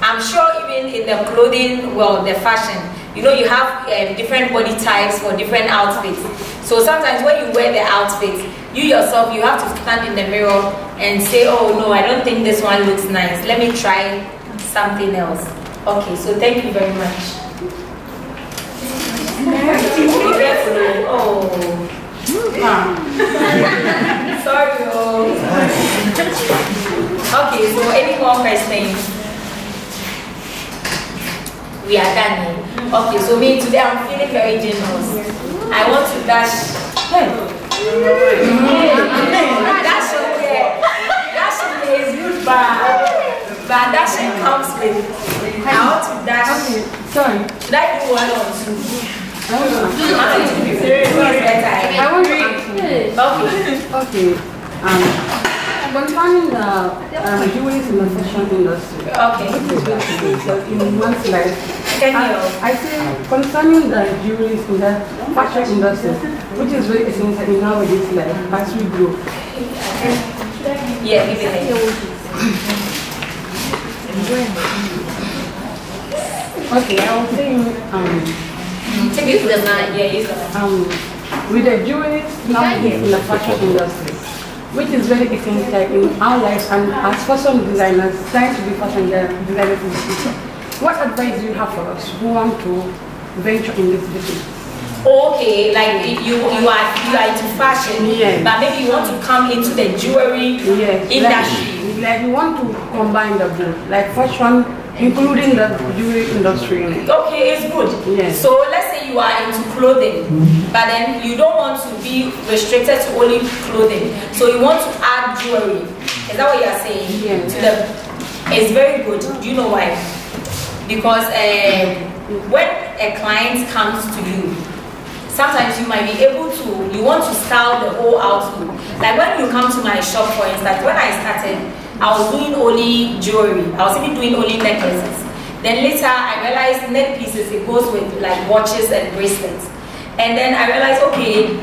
I'm sure even in the clothing, well, the fashion, you know, you have uh, different body types for different outfits. So sometimes when you wear the outfit, you yourself, you have to stand in the mirror and say, oh no, I don't think this one looks nice. Let me try something else. Okay, so thank you very much. Okay, so any more questions? we are done. Okay, so me today I'm feeling very generous. I want to dash. Hey. Dash okay. Dash is good, but but dashing comes with. I want to dash. Sorry. Should I do one or two? Okay. Um. Concerning the um, jewelry in the fashion industry, okay. in one slide, I, I say concerning the jewelry in the fashion industry, which is very essential in nowadays life as we grow. Yeah, Okay, I was saying, um, take it to the man, yeah, um, with the jewelry nowadays in the fashion industry, which is very essential in our lives and as fashion designers, trying to be fashion designers in the future. What advice do you have for us who want to venture in this business? Okay, like you you are you are into fashion, yes. but maybe you want to come into the jewelry yes. industry. Like, like you want to combine the both, like fashion including the jewelry industry. Okay, it's good. Yes. So let's say you are into clothing, but then you don't want to be restricted to only clothing. So you want to add jewelry. Is that what you are saying? Yes. To the, it's very good. Do you know why? Because uh, when a client comes to you, sometimes you might be able to, you want to style the whole outfit. Like when you come to my shop, for instance, when I started, I was doing only jewelry. I was even doing only necklaces. Then later I realized neck pieces, it goes with like watches and bracelets. And then I realized, okay,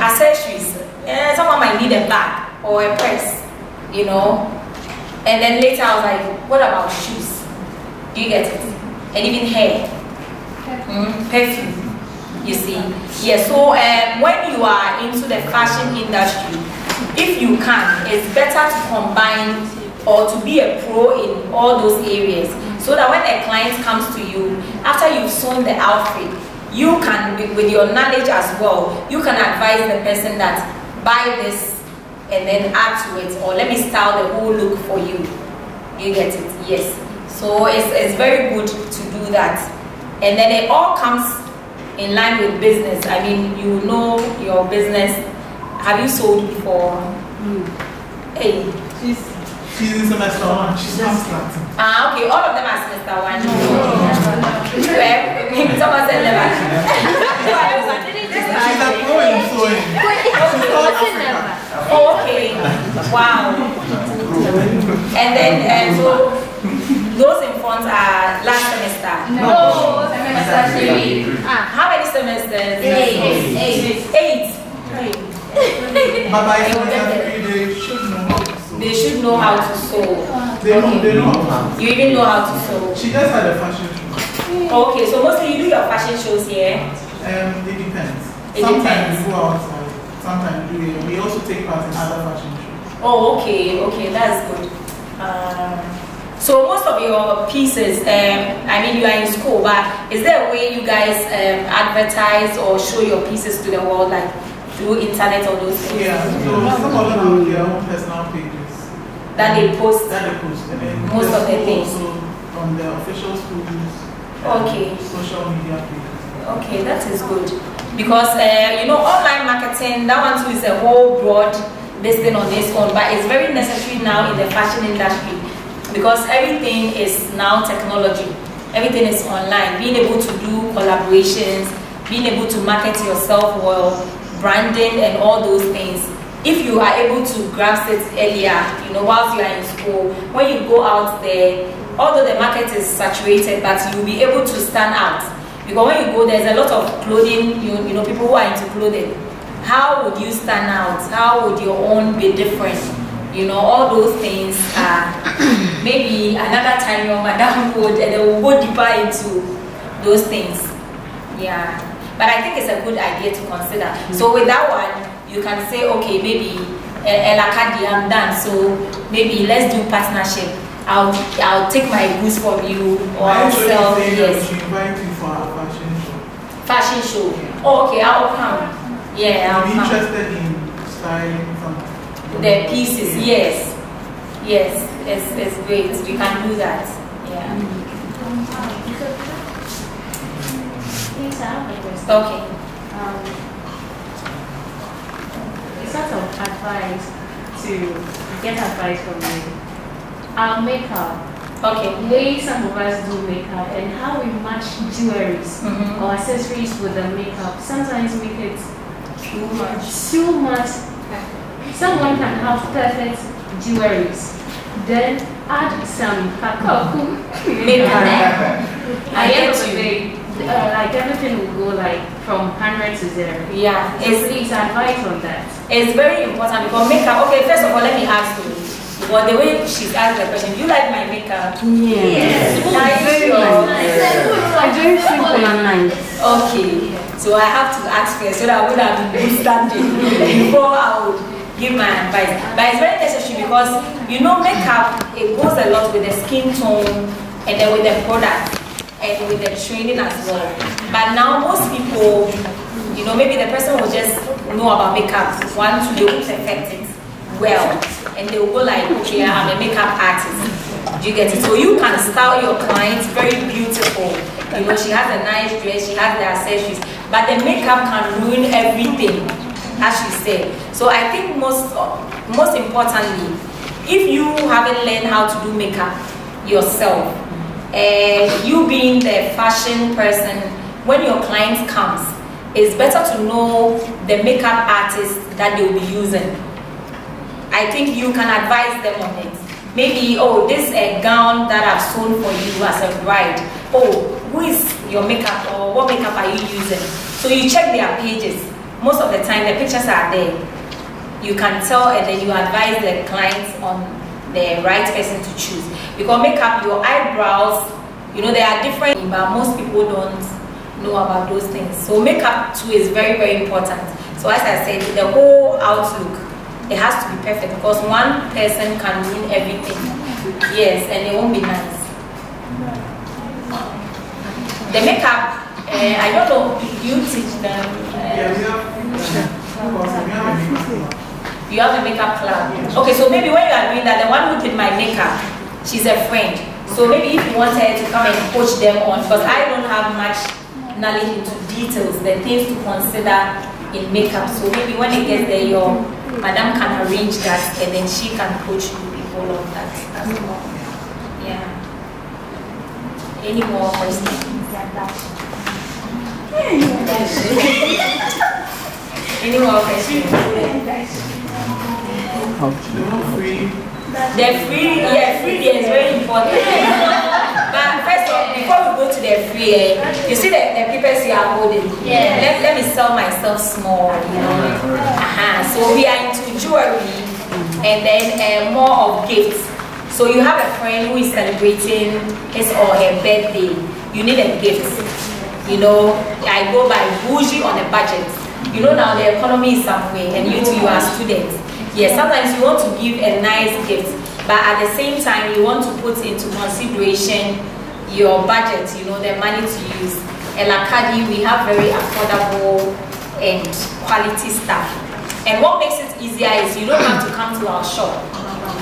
accessories, eh, someone might need a bag or a purse, you know. And then later I was like, what about shoes? Do you get it? And even hair, mm, perfume. You see, yeah. So um, when you are into the fashion industry, if you can, it's better to combine or to be a pro in all those areas, so that when a client comes to you after you've sewn the outfit, you can, with your knowledge as well, you can advise the person that buy this and then add to it, or let me style the whole look for you. You get it? Yes. So it's, it's very good to do that. And then it all comes in line with business. I mean, you know your business. Have you sold before? Mm. Hey. She's, she's in semester one. She's not starting. Ah, okay. All of them are semester one. Well, maybe someone said never. She's a pro in sewing. She's South Africa. Oh, okay. Wow. And then, uh, so those in front are last semester. No, semester three. Ah, how many semesters? Eight. Eight. Eight. But by semester three, they should know how to sew. They should know how to sew. They know, they know how to You even know how to sew. She just had a fashion show. Okay, so mostly you do your fashion shows here. Um, it depends. It sometimes depends. we go outside, sometimes we, do- we also take part in other fashion shows. Oh, okay, okay, that's good. Um, so most of your pieces, um, I mean, you are in school, but is there a way you guys um, advertise or show your pieces to the world, like through internet or those things? Yeah, so some of them have their own personal pages That they post. that they post. And then Most of the things. Also on the official schools. Okay. Social media pages. Okay, that is good. Because, uh, you know, online marketing, that one too is a whole broad this thing on this one, but it's very necessary now in the fashion industry because everything is now technology. Everything is online. Being able to do collaborations, being able to market yourself well, branding and all those things. If you are able to grasp it earlier, you know, whilst you are in school, when you go out there, although the market is saturated, but you'll be able to stand out. Because when you go, there's a lot of clothing, you, you know, people who are into clothing. How would you stand out? How would your own be different? You know, all those things are maybe another time your madam would and they will go deeper into those things. Yeah. But I think it's a good idea to consider. So with that one, you can say, okay, maybe eh, Ella Cadie, I'm done. So maybe let's do partnership. I'll I'll take my goods from you or I'll sell yes invite you for our fashion show. fashion show. Oh, okay, I'll come. Yeah, I'll come. interested in styling some The pieces, yes, yes, it's, it's great. We can do that. Yeah. Please, I have a. Okay. Um, a sort of advice to get advice from you. Our makeup, Okay. the way some of us do makeup and how we match jewelries Mhm. or accessories with the makeup sometimes make it Too much. too much. Someone can have perfect jewelries, then add some kakoku Makeup. I I get get to you. uh, like everything will go like from 100 to 0. Yeah, So it's, please advise on that. it's very important because makeup. Okay, first of all, let me ask you. Well, the way she's asked the question, do you like my makeup? Yes. Are you Very sure? nice. I very simple and nice. Okay, so I have to ask first so that I would have been good standing before I would give my advice. But it's very necessary because you know makeup it goes a lot with the skin tone and then with the product and with the training as well. But now most people, you know, maybe the person will just know about makeup to they perfect it well and they will go like, okay, I'm a makeup artist. Do you get it? So you can style your clients very beautiful. You know, she has a nice dress, she has the accessories, but the makeup can ruin everything, as she said. So I think most, most importantly, if you haven't learned how to do makeup yourself, you being the fashion person, when your client comes, it's better to know the makeup artist that they will be using. I think you can advise them on it. Maybe, oh, this a gown that I've sewn for you as a bride. Oh, who is your makeup or what makeup are you using? So you check their pages. Most of the time, the pictures are there. You can tell and then you advise the clients on the right person to choose. Because makeup, your eyebrows, you know, they are different, but most people don't know about those things. So makeup too is very, very important. So as I said, the whole outlook, it has to be perfect because one person can ruin everything. Yes, and it won't be nice. The makeup, uh, I don't know, you teach them? You have a makeup club. Okay, so maybe when you are doing that, the one who did my makeup, she's a friend. So maybe if you want her to come and coach them on, because I don't have much knowledge into details, the things to consider in makeup. So maybe when it gets there, your madam can arrange that and then she can coach you all of that as well. Yeah. Any more questions? Any more questions? The free, yeah, free there is very important. but first of all, before we go to the free, eh, you see the, the people you are holding. Yes. Let, let me sell myself small, you know. Uh-huh. So we are into jewelry and then uh, more of gifts. So you have a friend who is celebrating his or her birthday. You need a gift. You know, I go by bougie on a budget. You know now the economy is somewhere and you two you are students. Yes, sometimes you want to give a nice gift, but at the same time you want to put into consideration your budget, you know, the money to use. Ella Cadie, we have very affordable and quality stuff. And what makes it easier is you don't have to come to our shop.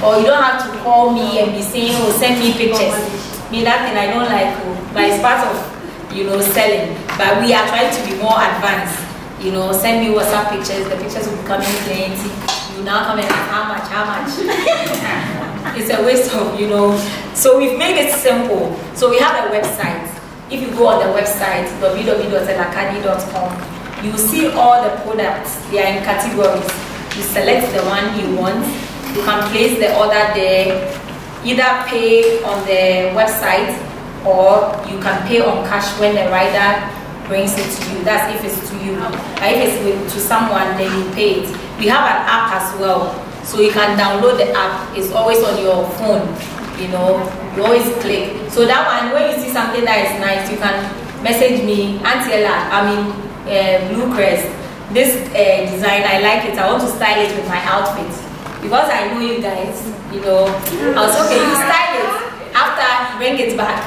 Or you don't have to call me and be saying, oh, send me pictures. Me, that thing I don't like, oh, but it's part of, you know, selling. But we are trying to be more advanced. You know, send me WhatsApp pictures, the pictures will be coming plenty you now come and ask how much, how much. it's a waste of, you know. So we've made it simple. So we have a website. If you go on the website, www.ellacadie.com, you see all the products. They are in categories. You select the one you want. You can place the order there. Either pay on the website or you can pay on cash when the rider brings it to you. That's if it's to you. If it's with, to someone, then you pay it. We have an app as well. So you can download the app. It's always on your phone. You know, you always click. So that one, when you see something that is nice, you can message me, Auntie Ella, I mean, uh, Blue. This uh, design, I like it. I want to style it with my outfit. Because I know you guys, you know, I was okay, you style it. After, bring it back.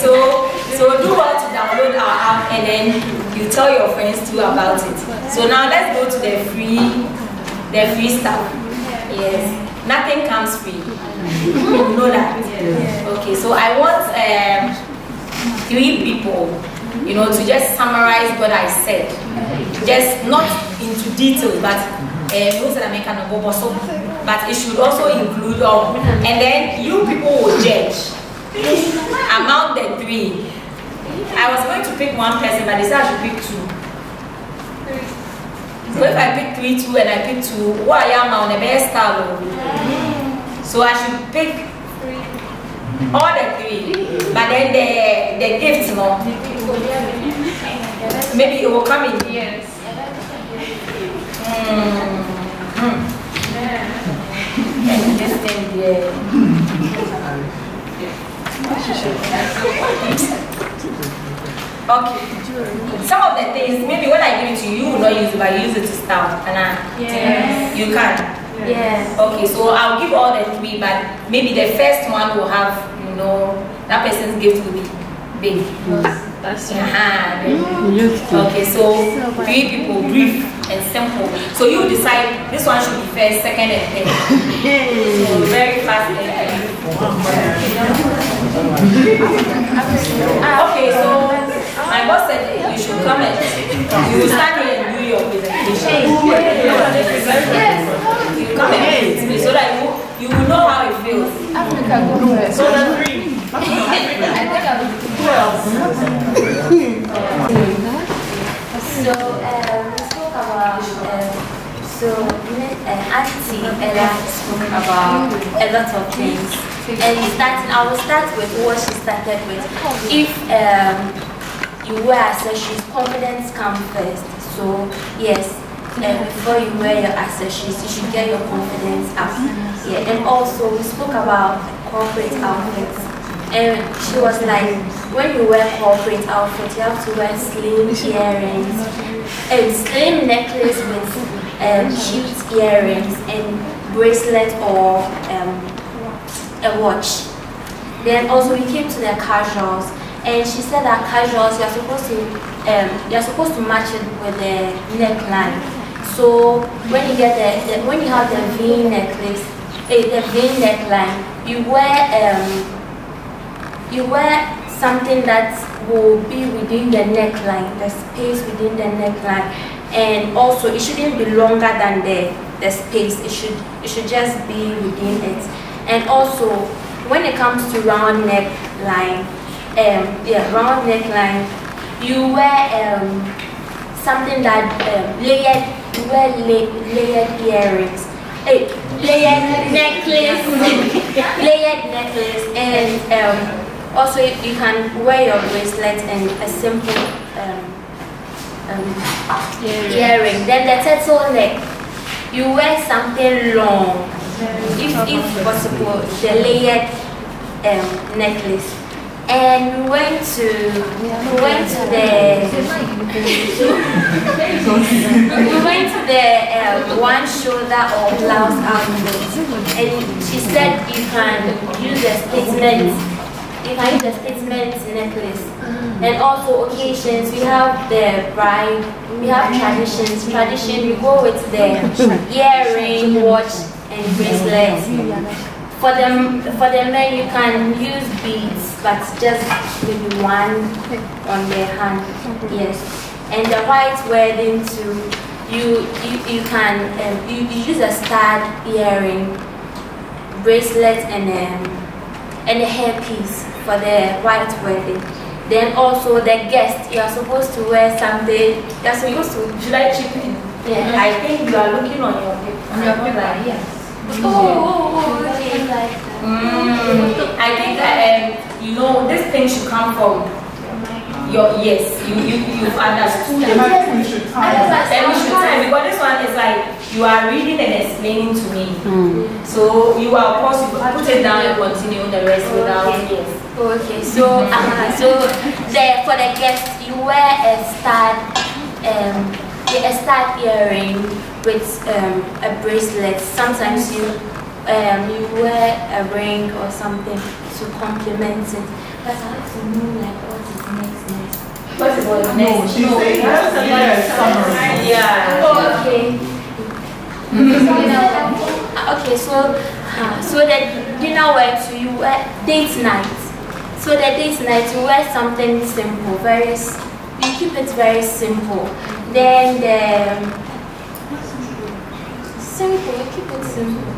so, so do well to download our app and then you tell your friends too about it. So now let's go to the free, the free stuff. Yes, nothing comes free. you know that. Okay, so I want um, three people, you know, to just summarize what I said. Just not into detail, but uh, most of them can go so, but it should also include all. And then you people will judge among the three. I was going to pick one person, but they said I should pick two. So if I pick three, two, and I pick two, what I am on the best star. So I should pick all the three. But then the the gift, no. Maybe it will come in. Yes. Mm. Okay. Some of the things, maybe when I give it to you, you will not use it, but you use it to start. And I, Yes. you can. Yes. Okay, so I'll give all the three, but maybe the first one will have, you know, that person's gift will be big. That's Uh-huh. Yes. Okay, so three people, brief simple. So you decide this one should be first, second, and third. So very fast and brief. Okay, so my boss said you should come and you will stand here and do your presentation. You come and meet me so that you you will know how it feels. So the three. I think I uh, so auntie Ella uh, spoke about a lot of things. And starting, I will start with what she started with. If um, you wear accessories, confidence comes first. So yes, and before you wear your accessories, you should get your confidence up. Yeah, and also we spoke about corporate outfits. And she was like, when you wear corporate outfit, you have to wear slim earrings, and slim necklace with um, cute earrings and bracelet or um, a watch. Then also we came to the casuals, and she said that casuals you're supposed to um, you're supposed to match it with the neckline. So when you get the, the when you have the V necklace, eh, the V neckline, you wear um, you wear something that will be within the neckline, the space within the neckline, and also it shouldn't be longer than the the space. It should it should just be within it, and also when it comes to round neckline, um, yeah, round neckline, you wear um, something that um, layered, you wear la layered earrings, eh, layered necklace, layered necklace, and um, also you can wear your bracelet and a simple um, um, earring. Then the turtleneck, you wear something long, if, if possible, the layered um, necklace. And we went to we went to the we went to the um, one shoulder or blouse outfit, and she said you can use a statement you can use statement necklace. And also occasions, we have the bride, we have traditions. Tradition, we go with the earring, watch, and bracelet. For the, for the men, you can use beads, but just maybe one on their hand. Yes. And the white wedding too, you, you, you can, um, you, you use a stud earring, bracelet, and um, and a hairpiece for the white wedding. Then also the guest, you are supposed to wear something. You are supposed to. Should I chip in? Yeah. I think you are looking on your paper. On your paper, yes. Oh, oh, oh, okay. Mm, I think um, you know this thing should come from your yes. You you you've understood. Then we should time. Then we should time because this one is like you are reading and explaining to me. So you are possible put it down and continue the rest without yes. Okay, so uh, so the, for the guest, you wear a stud, um, a stud earring with um, a bracelet. Sometimes you um, you wear a ring or something to complement it. But I have to know like what is next next. What is what No, next? she's saying that's a yes, summary. Yeah. Oh, okay. Okay, so uh, so the dinner wear to you wear date night. So the date night you wear something simple, very you keep it very simple. Then the simple, you keep it simple.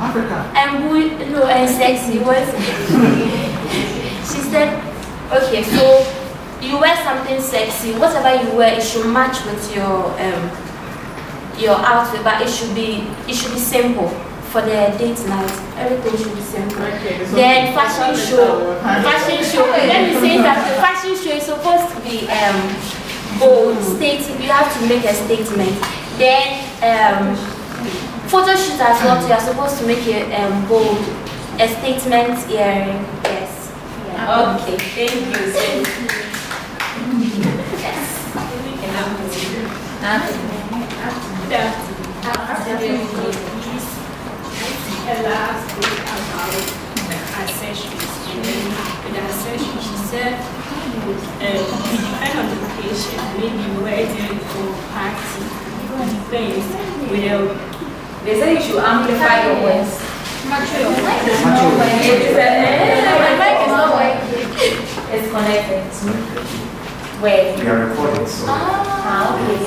Africa. And we no and sexy was she said okay so you wear something sexy whatever you wear it should match with your um your outfit but it should be it should be simple for the date night everything should be simple Okay, so then fashion show Fashion fashion show let me say that the fashion show is supposed to be um bold statement you have to make a statement then um Photo shoot as well, you are supposed to make it um, bold. A statement earring, yes. Yeah. Okay, thank you. Sis. Ella spoke about accessories. And then with the accessories, she said, um, it depends on the. Maybe party. It depends. With the They say you should amplify your voice. It's connected. Where? We are recording, so. Ah, okay.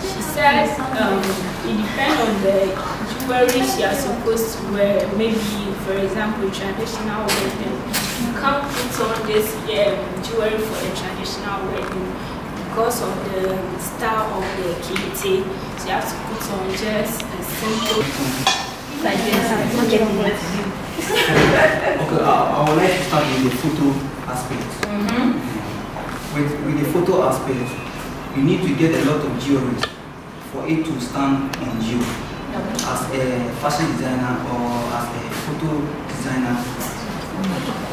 She said um, it depends on the jewelry she is supposed to wear. Maybe, for example, traditional wedding. You can't put on this um, jewelry for a traditional wedding. because of the style of the kente. So you have to put on just a simple like this. Okay, uh, I would like to start with the photo aspect. With, with the photo aspect, you need to get a lot of jewelry for it to stand on you. As a fashion designer or as a photo designer,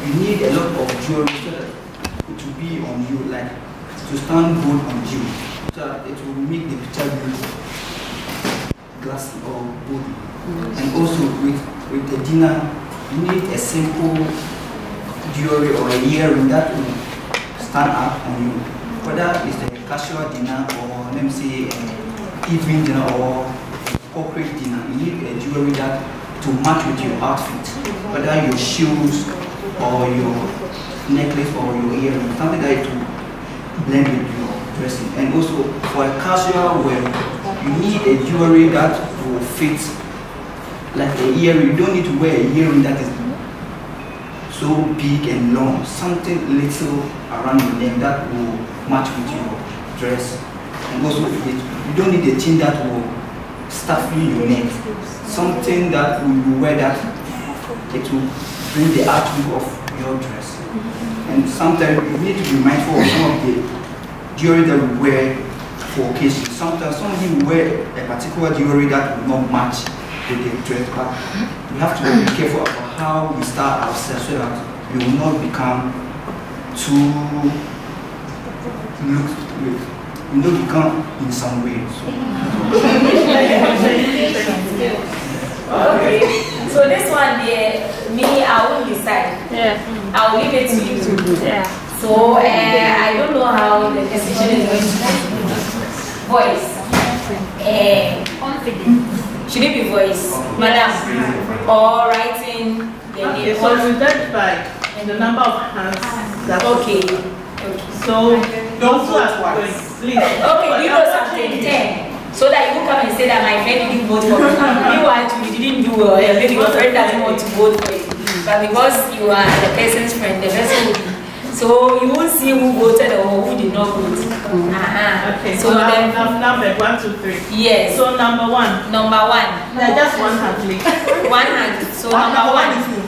you need a lot of jewelry so that it will be on you, like to stand good on you, so that it will make the picture look glassy or good. Mm-hmm. And also with, with the dinner, you need a simple jewelry or a earring that will stand up on you. Whether it's a casual dinner or let me say uh, evening dinner or corporate dinner, you need a jewelry that to match with your outfit. Whether your shoes or your necklace or your earring, something that to blend with your dressing. And also for a casual wear, you need a jewelry that will fit like a earring. You don't need to wear a earring that is so big and long. Something little around your neck that will match with your dress. And also you don't need a thing that will stuff in your neck. Something that will you wear that it will bring the outlook of your dress. And sometimes you need to be mindful of some of the jewelry that we wear for occasions. Sometimes somebody will wear a particular jewelry that will not match with the dress, but we have to be careful about how we start ourselves so that we will not become too look we don't become in some way. Okay. So this one there, me, I won't decide. Yeah. I'll leave it to you. Yeah. So uh, I don't know how the decision is going to be. Voice. Uh, should it be voice, madam, or writing the Okay, name? so we judge by the number of hands that. Okay. So who are going, please. Okay, you know something, ten. So that you come and say that my friend didn't vote for me. you want to, you didn't do well, maybe your friend doesn't want to vote for you. But because you are the person's friend, the person will. So you won't see who voted or who did not vote. Uh-huh. Okay, So so now, then, number one, two, three. yes. So number one. Number one. Yeah, just one hand, please. One hand. So number one.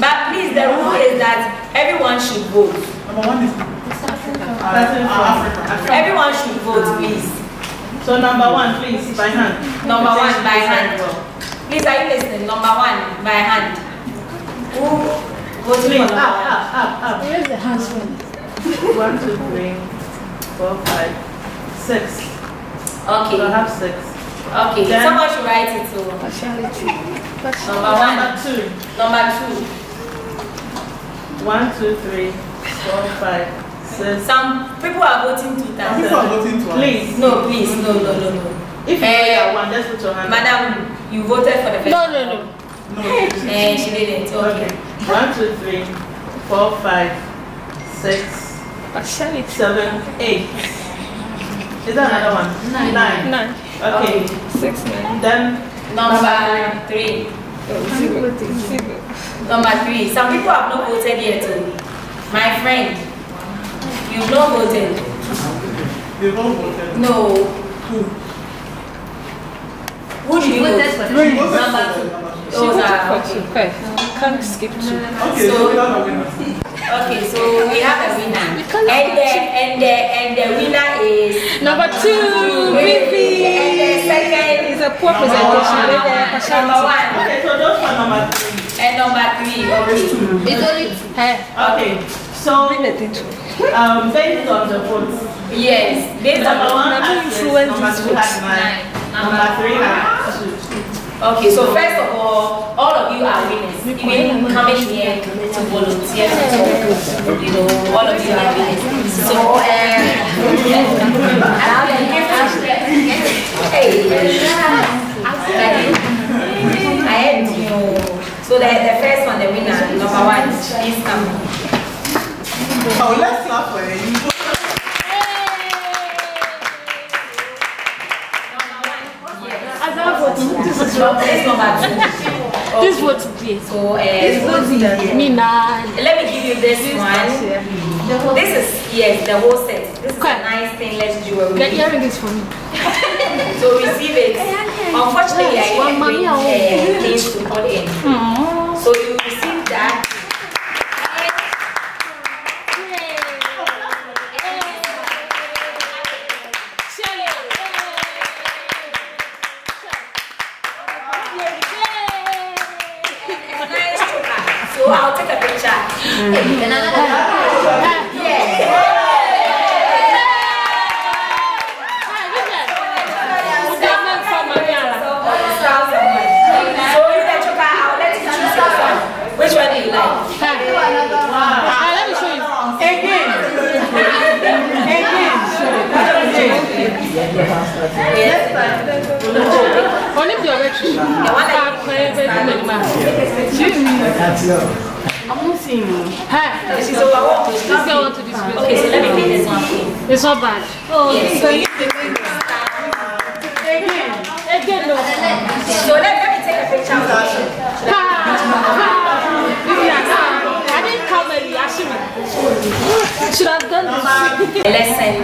But please, the rule is that everyone should vote. Number one is. Everyone should vote, please. So number one, please, by hand. Number one, by hand. Please, are you listening? Number one, by hand. Who voted Please, for up, number one? up, up, up. Where's the hands from? One, two, three, four, five, six. Okay. So I have six. Okay, Then- someone should write it too. Number one. Number two. Number two. One, two, three, four, five, six. Some people are voting two times. People are voting twice. Please. No, please, no, no, no, no. If you say one, just put your hand. Madam, you voted for the first No, no, no. No. Eh, she didn't. Okay. One, two, three, four, five, six, seven, eight. Is that another one? Nine. Nine. Nine. Okay. Six, nine. Then oh, Number three. Number three. Some people have not voted yet. too. My friend, you've not voted. You don't vote. No. Who? Who did you vote? for the Number first. two. Those are two. okay. Can't skip two. Okay, so we have a winner. Okay, so we have a winner. And the and the and the winner is Number two, Vivi. And the second is a poor presentation. With the Number one. Okay, so those are number three. And number three, okay. It's only her. Okay, so um, based on the votes, Yes, based on number one Number has six, influence number two has votes. nine, number three has two. Okay, so first of all, all of you are winners. Even coming here to volunteer to talk, you know, all of you are winners. So, um, now the gift So the, the first one, the winner, number one, come. Oh, let's clap for. As I vote, this is No, this number two. This vote, please. So, uh, This me now. let me give you this one. This is yes, the whole set. This is a nice stainless jewelry. The earring is for me. So receive it. Unfortunately, I didn't bring uh, things to put in. So you receive that. A nice choker. So I'll take a picture. Yeah. So you the choker, I'll let you choose your one. Which one do you like? let me show you. Again. Only the original. The one that I'm not seeing you. Hey, She's overwhelmed. this girl want to display. Okay, so let me take this one. It's not bad. Oh, Yes, so you again, no. So let, let me take a picture of you. I didn't come early, actually. Should have done this. A lesson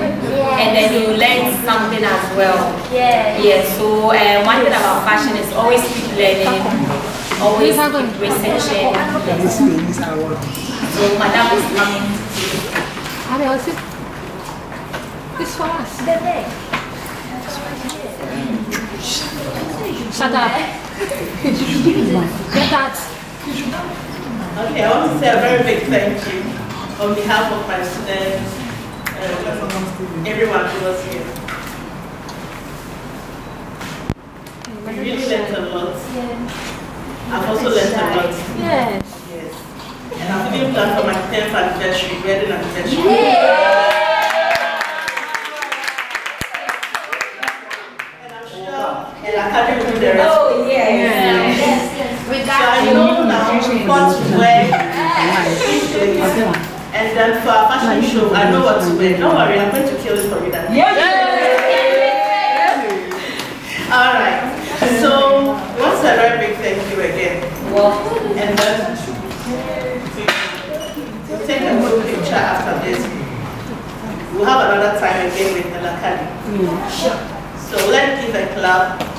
and then you learn something as well. Yeah. Yes, so uh, one thing about fashion is always keep learning, always keep researching. So madam is coming. How do I see? This for us. Shut up. Get that. Okay, I want to say a very big thank you on behalf of my students, uh, everyone who was here. We really learned a lot. I've also learned a lot. Yes. Yes. And I've even planning for my 10th anniversary, wedding anniversary. And I'm sure Ella Cadie will do the rest. Oh yeah. Yes, yes. We So got I you. know now what to wear. And then for our fashion show, I know what to wear. Don't worry, I'm going to kill it for you that All right. So, what's a very big thank you And then we'll take a group picture after this. We'll have another time again with the Lakali. Hmm. So let's give a clap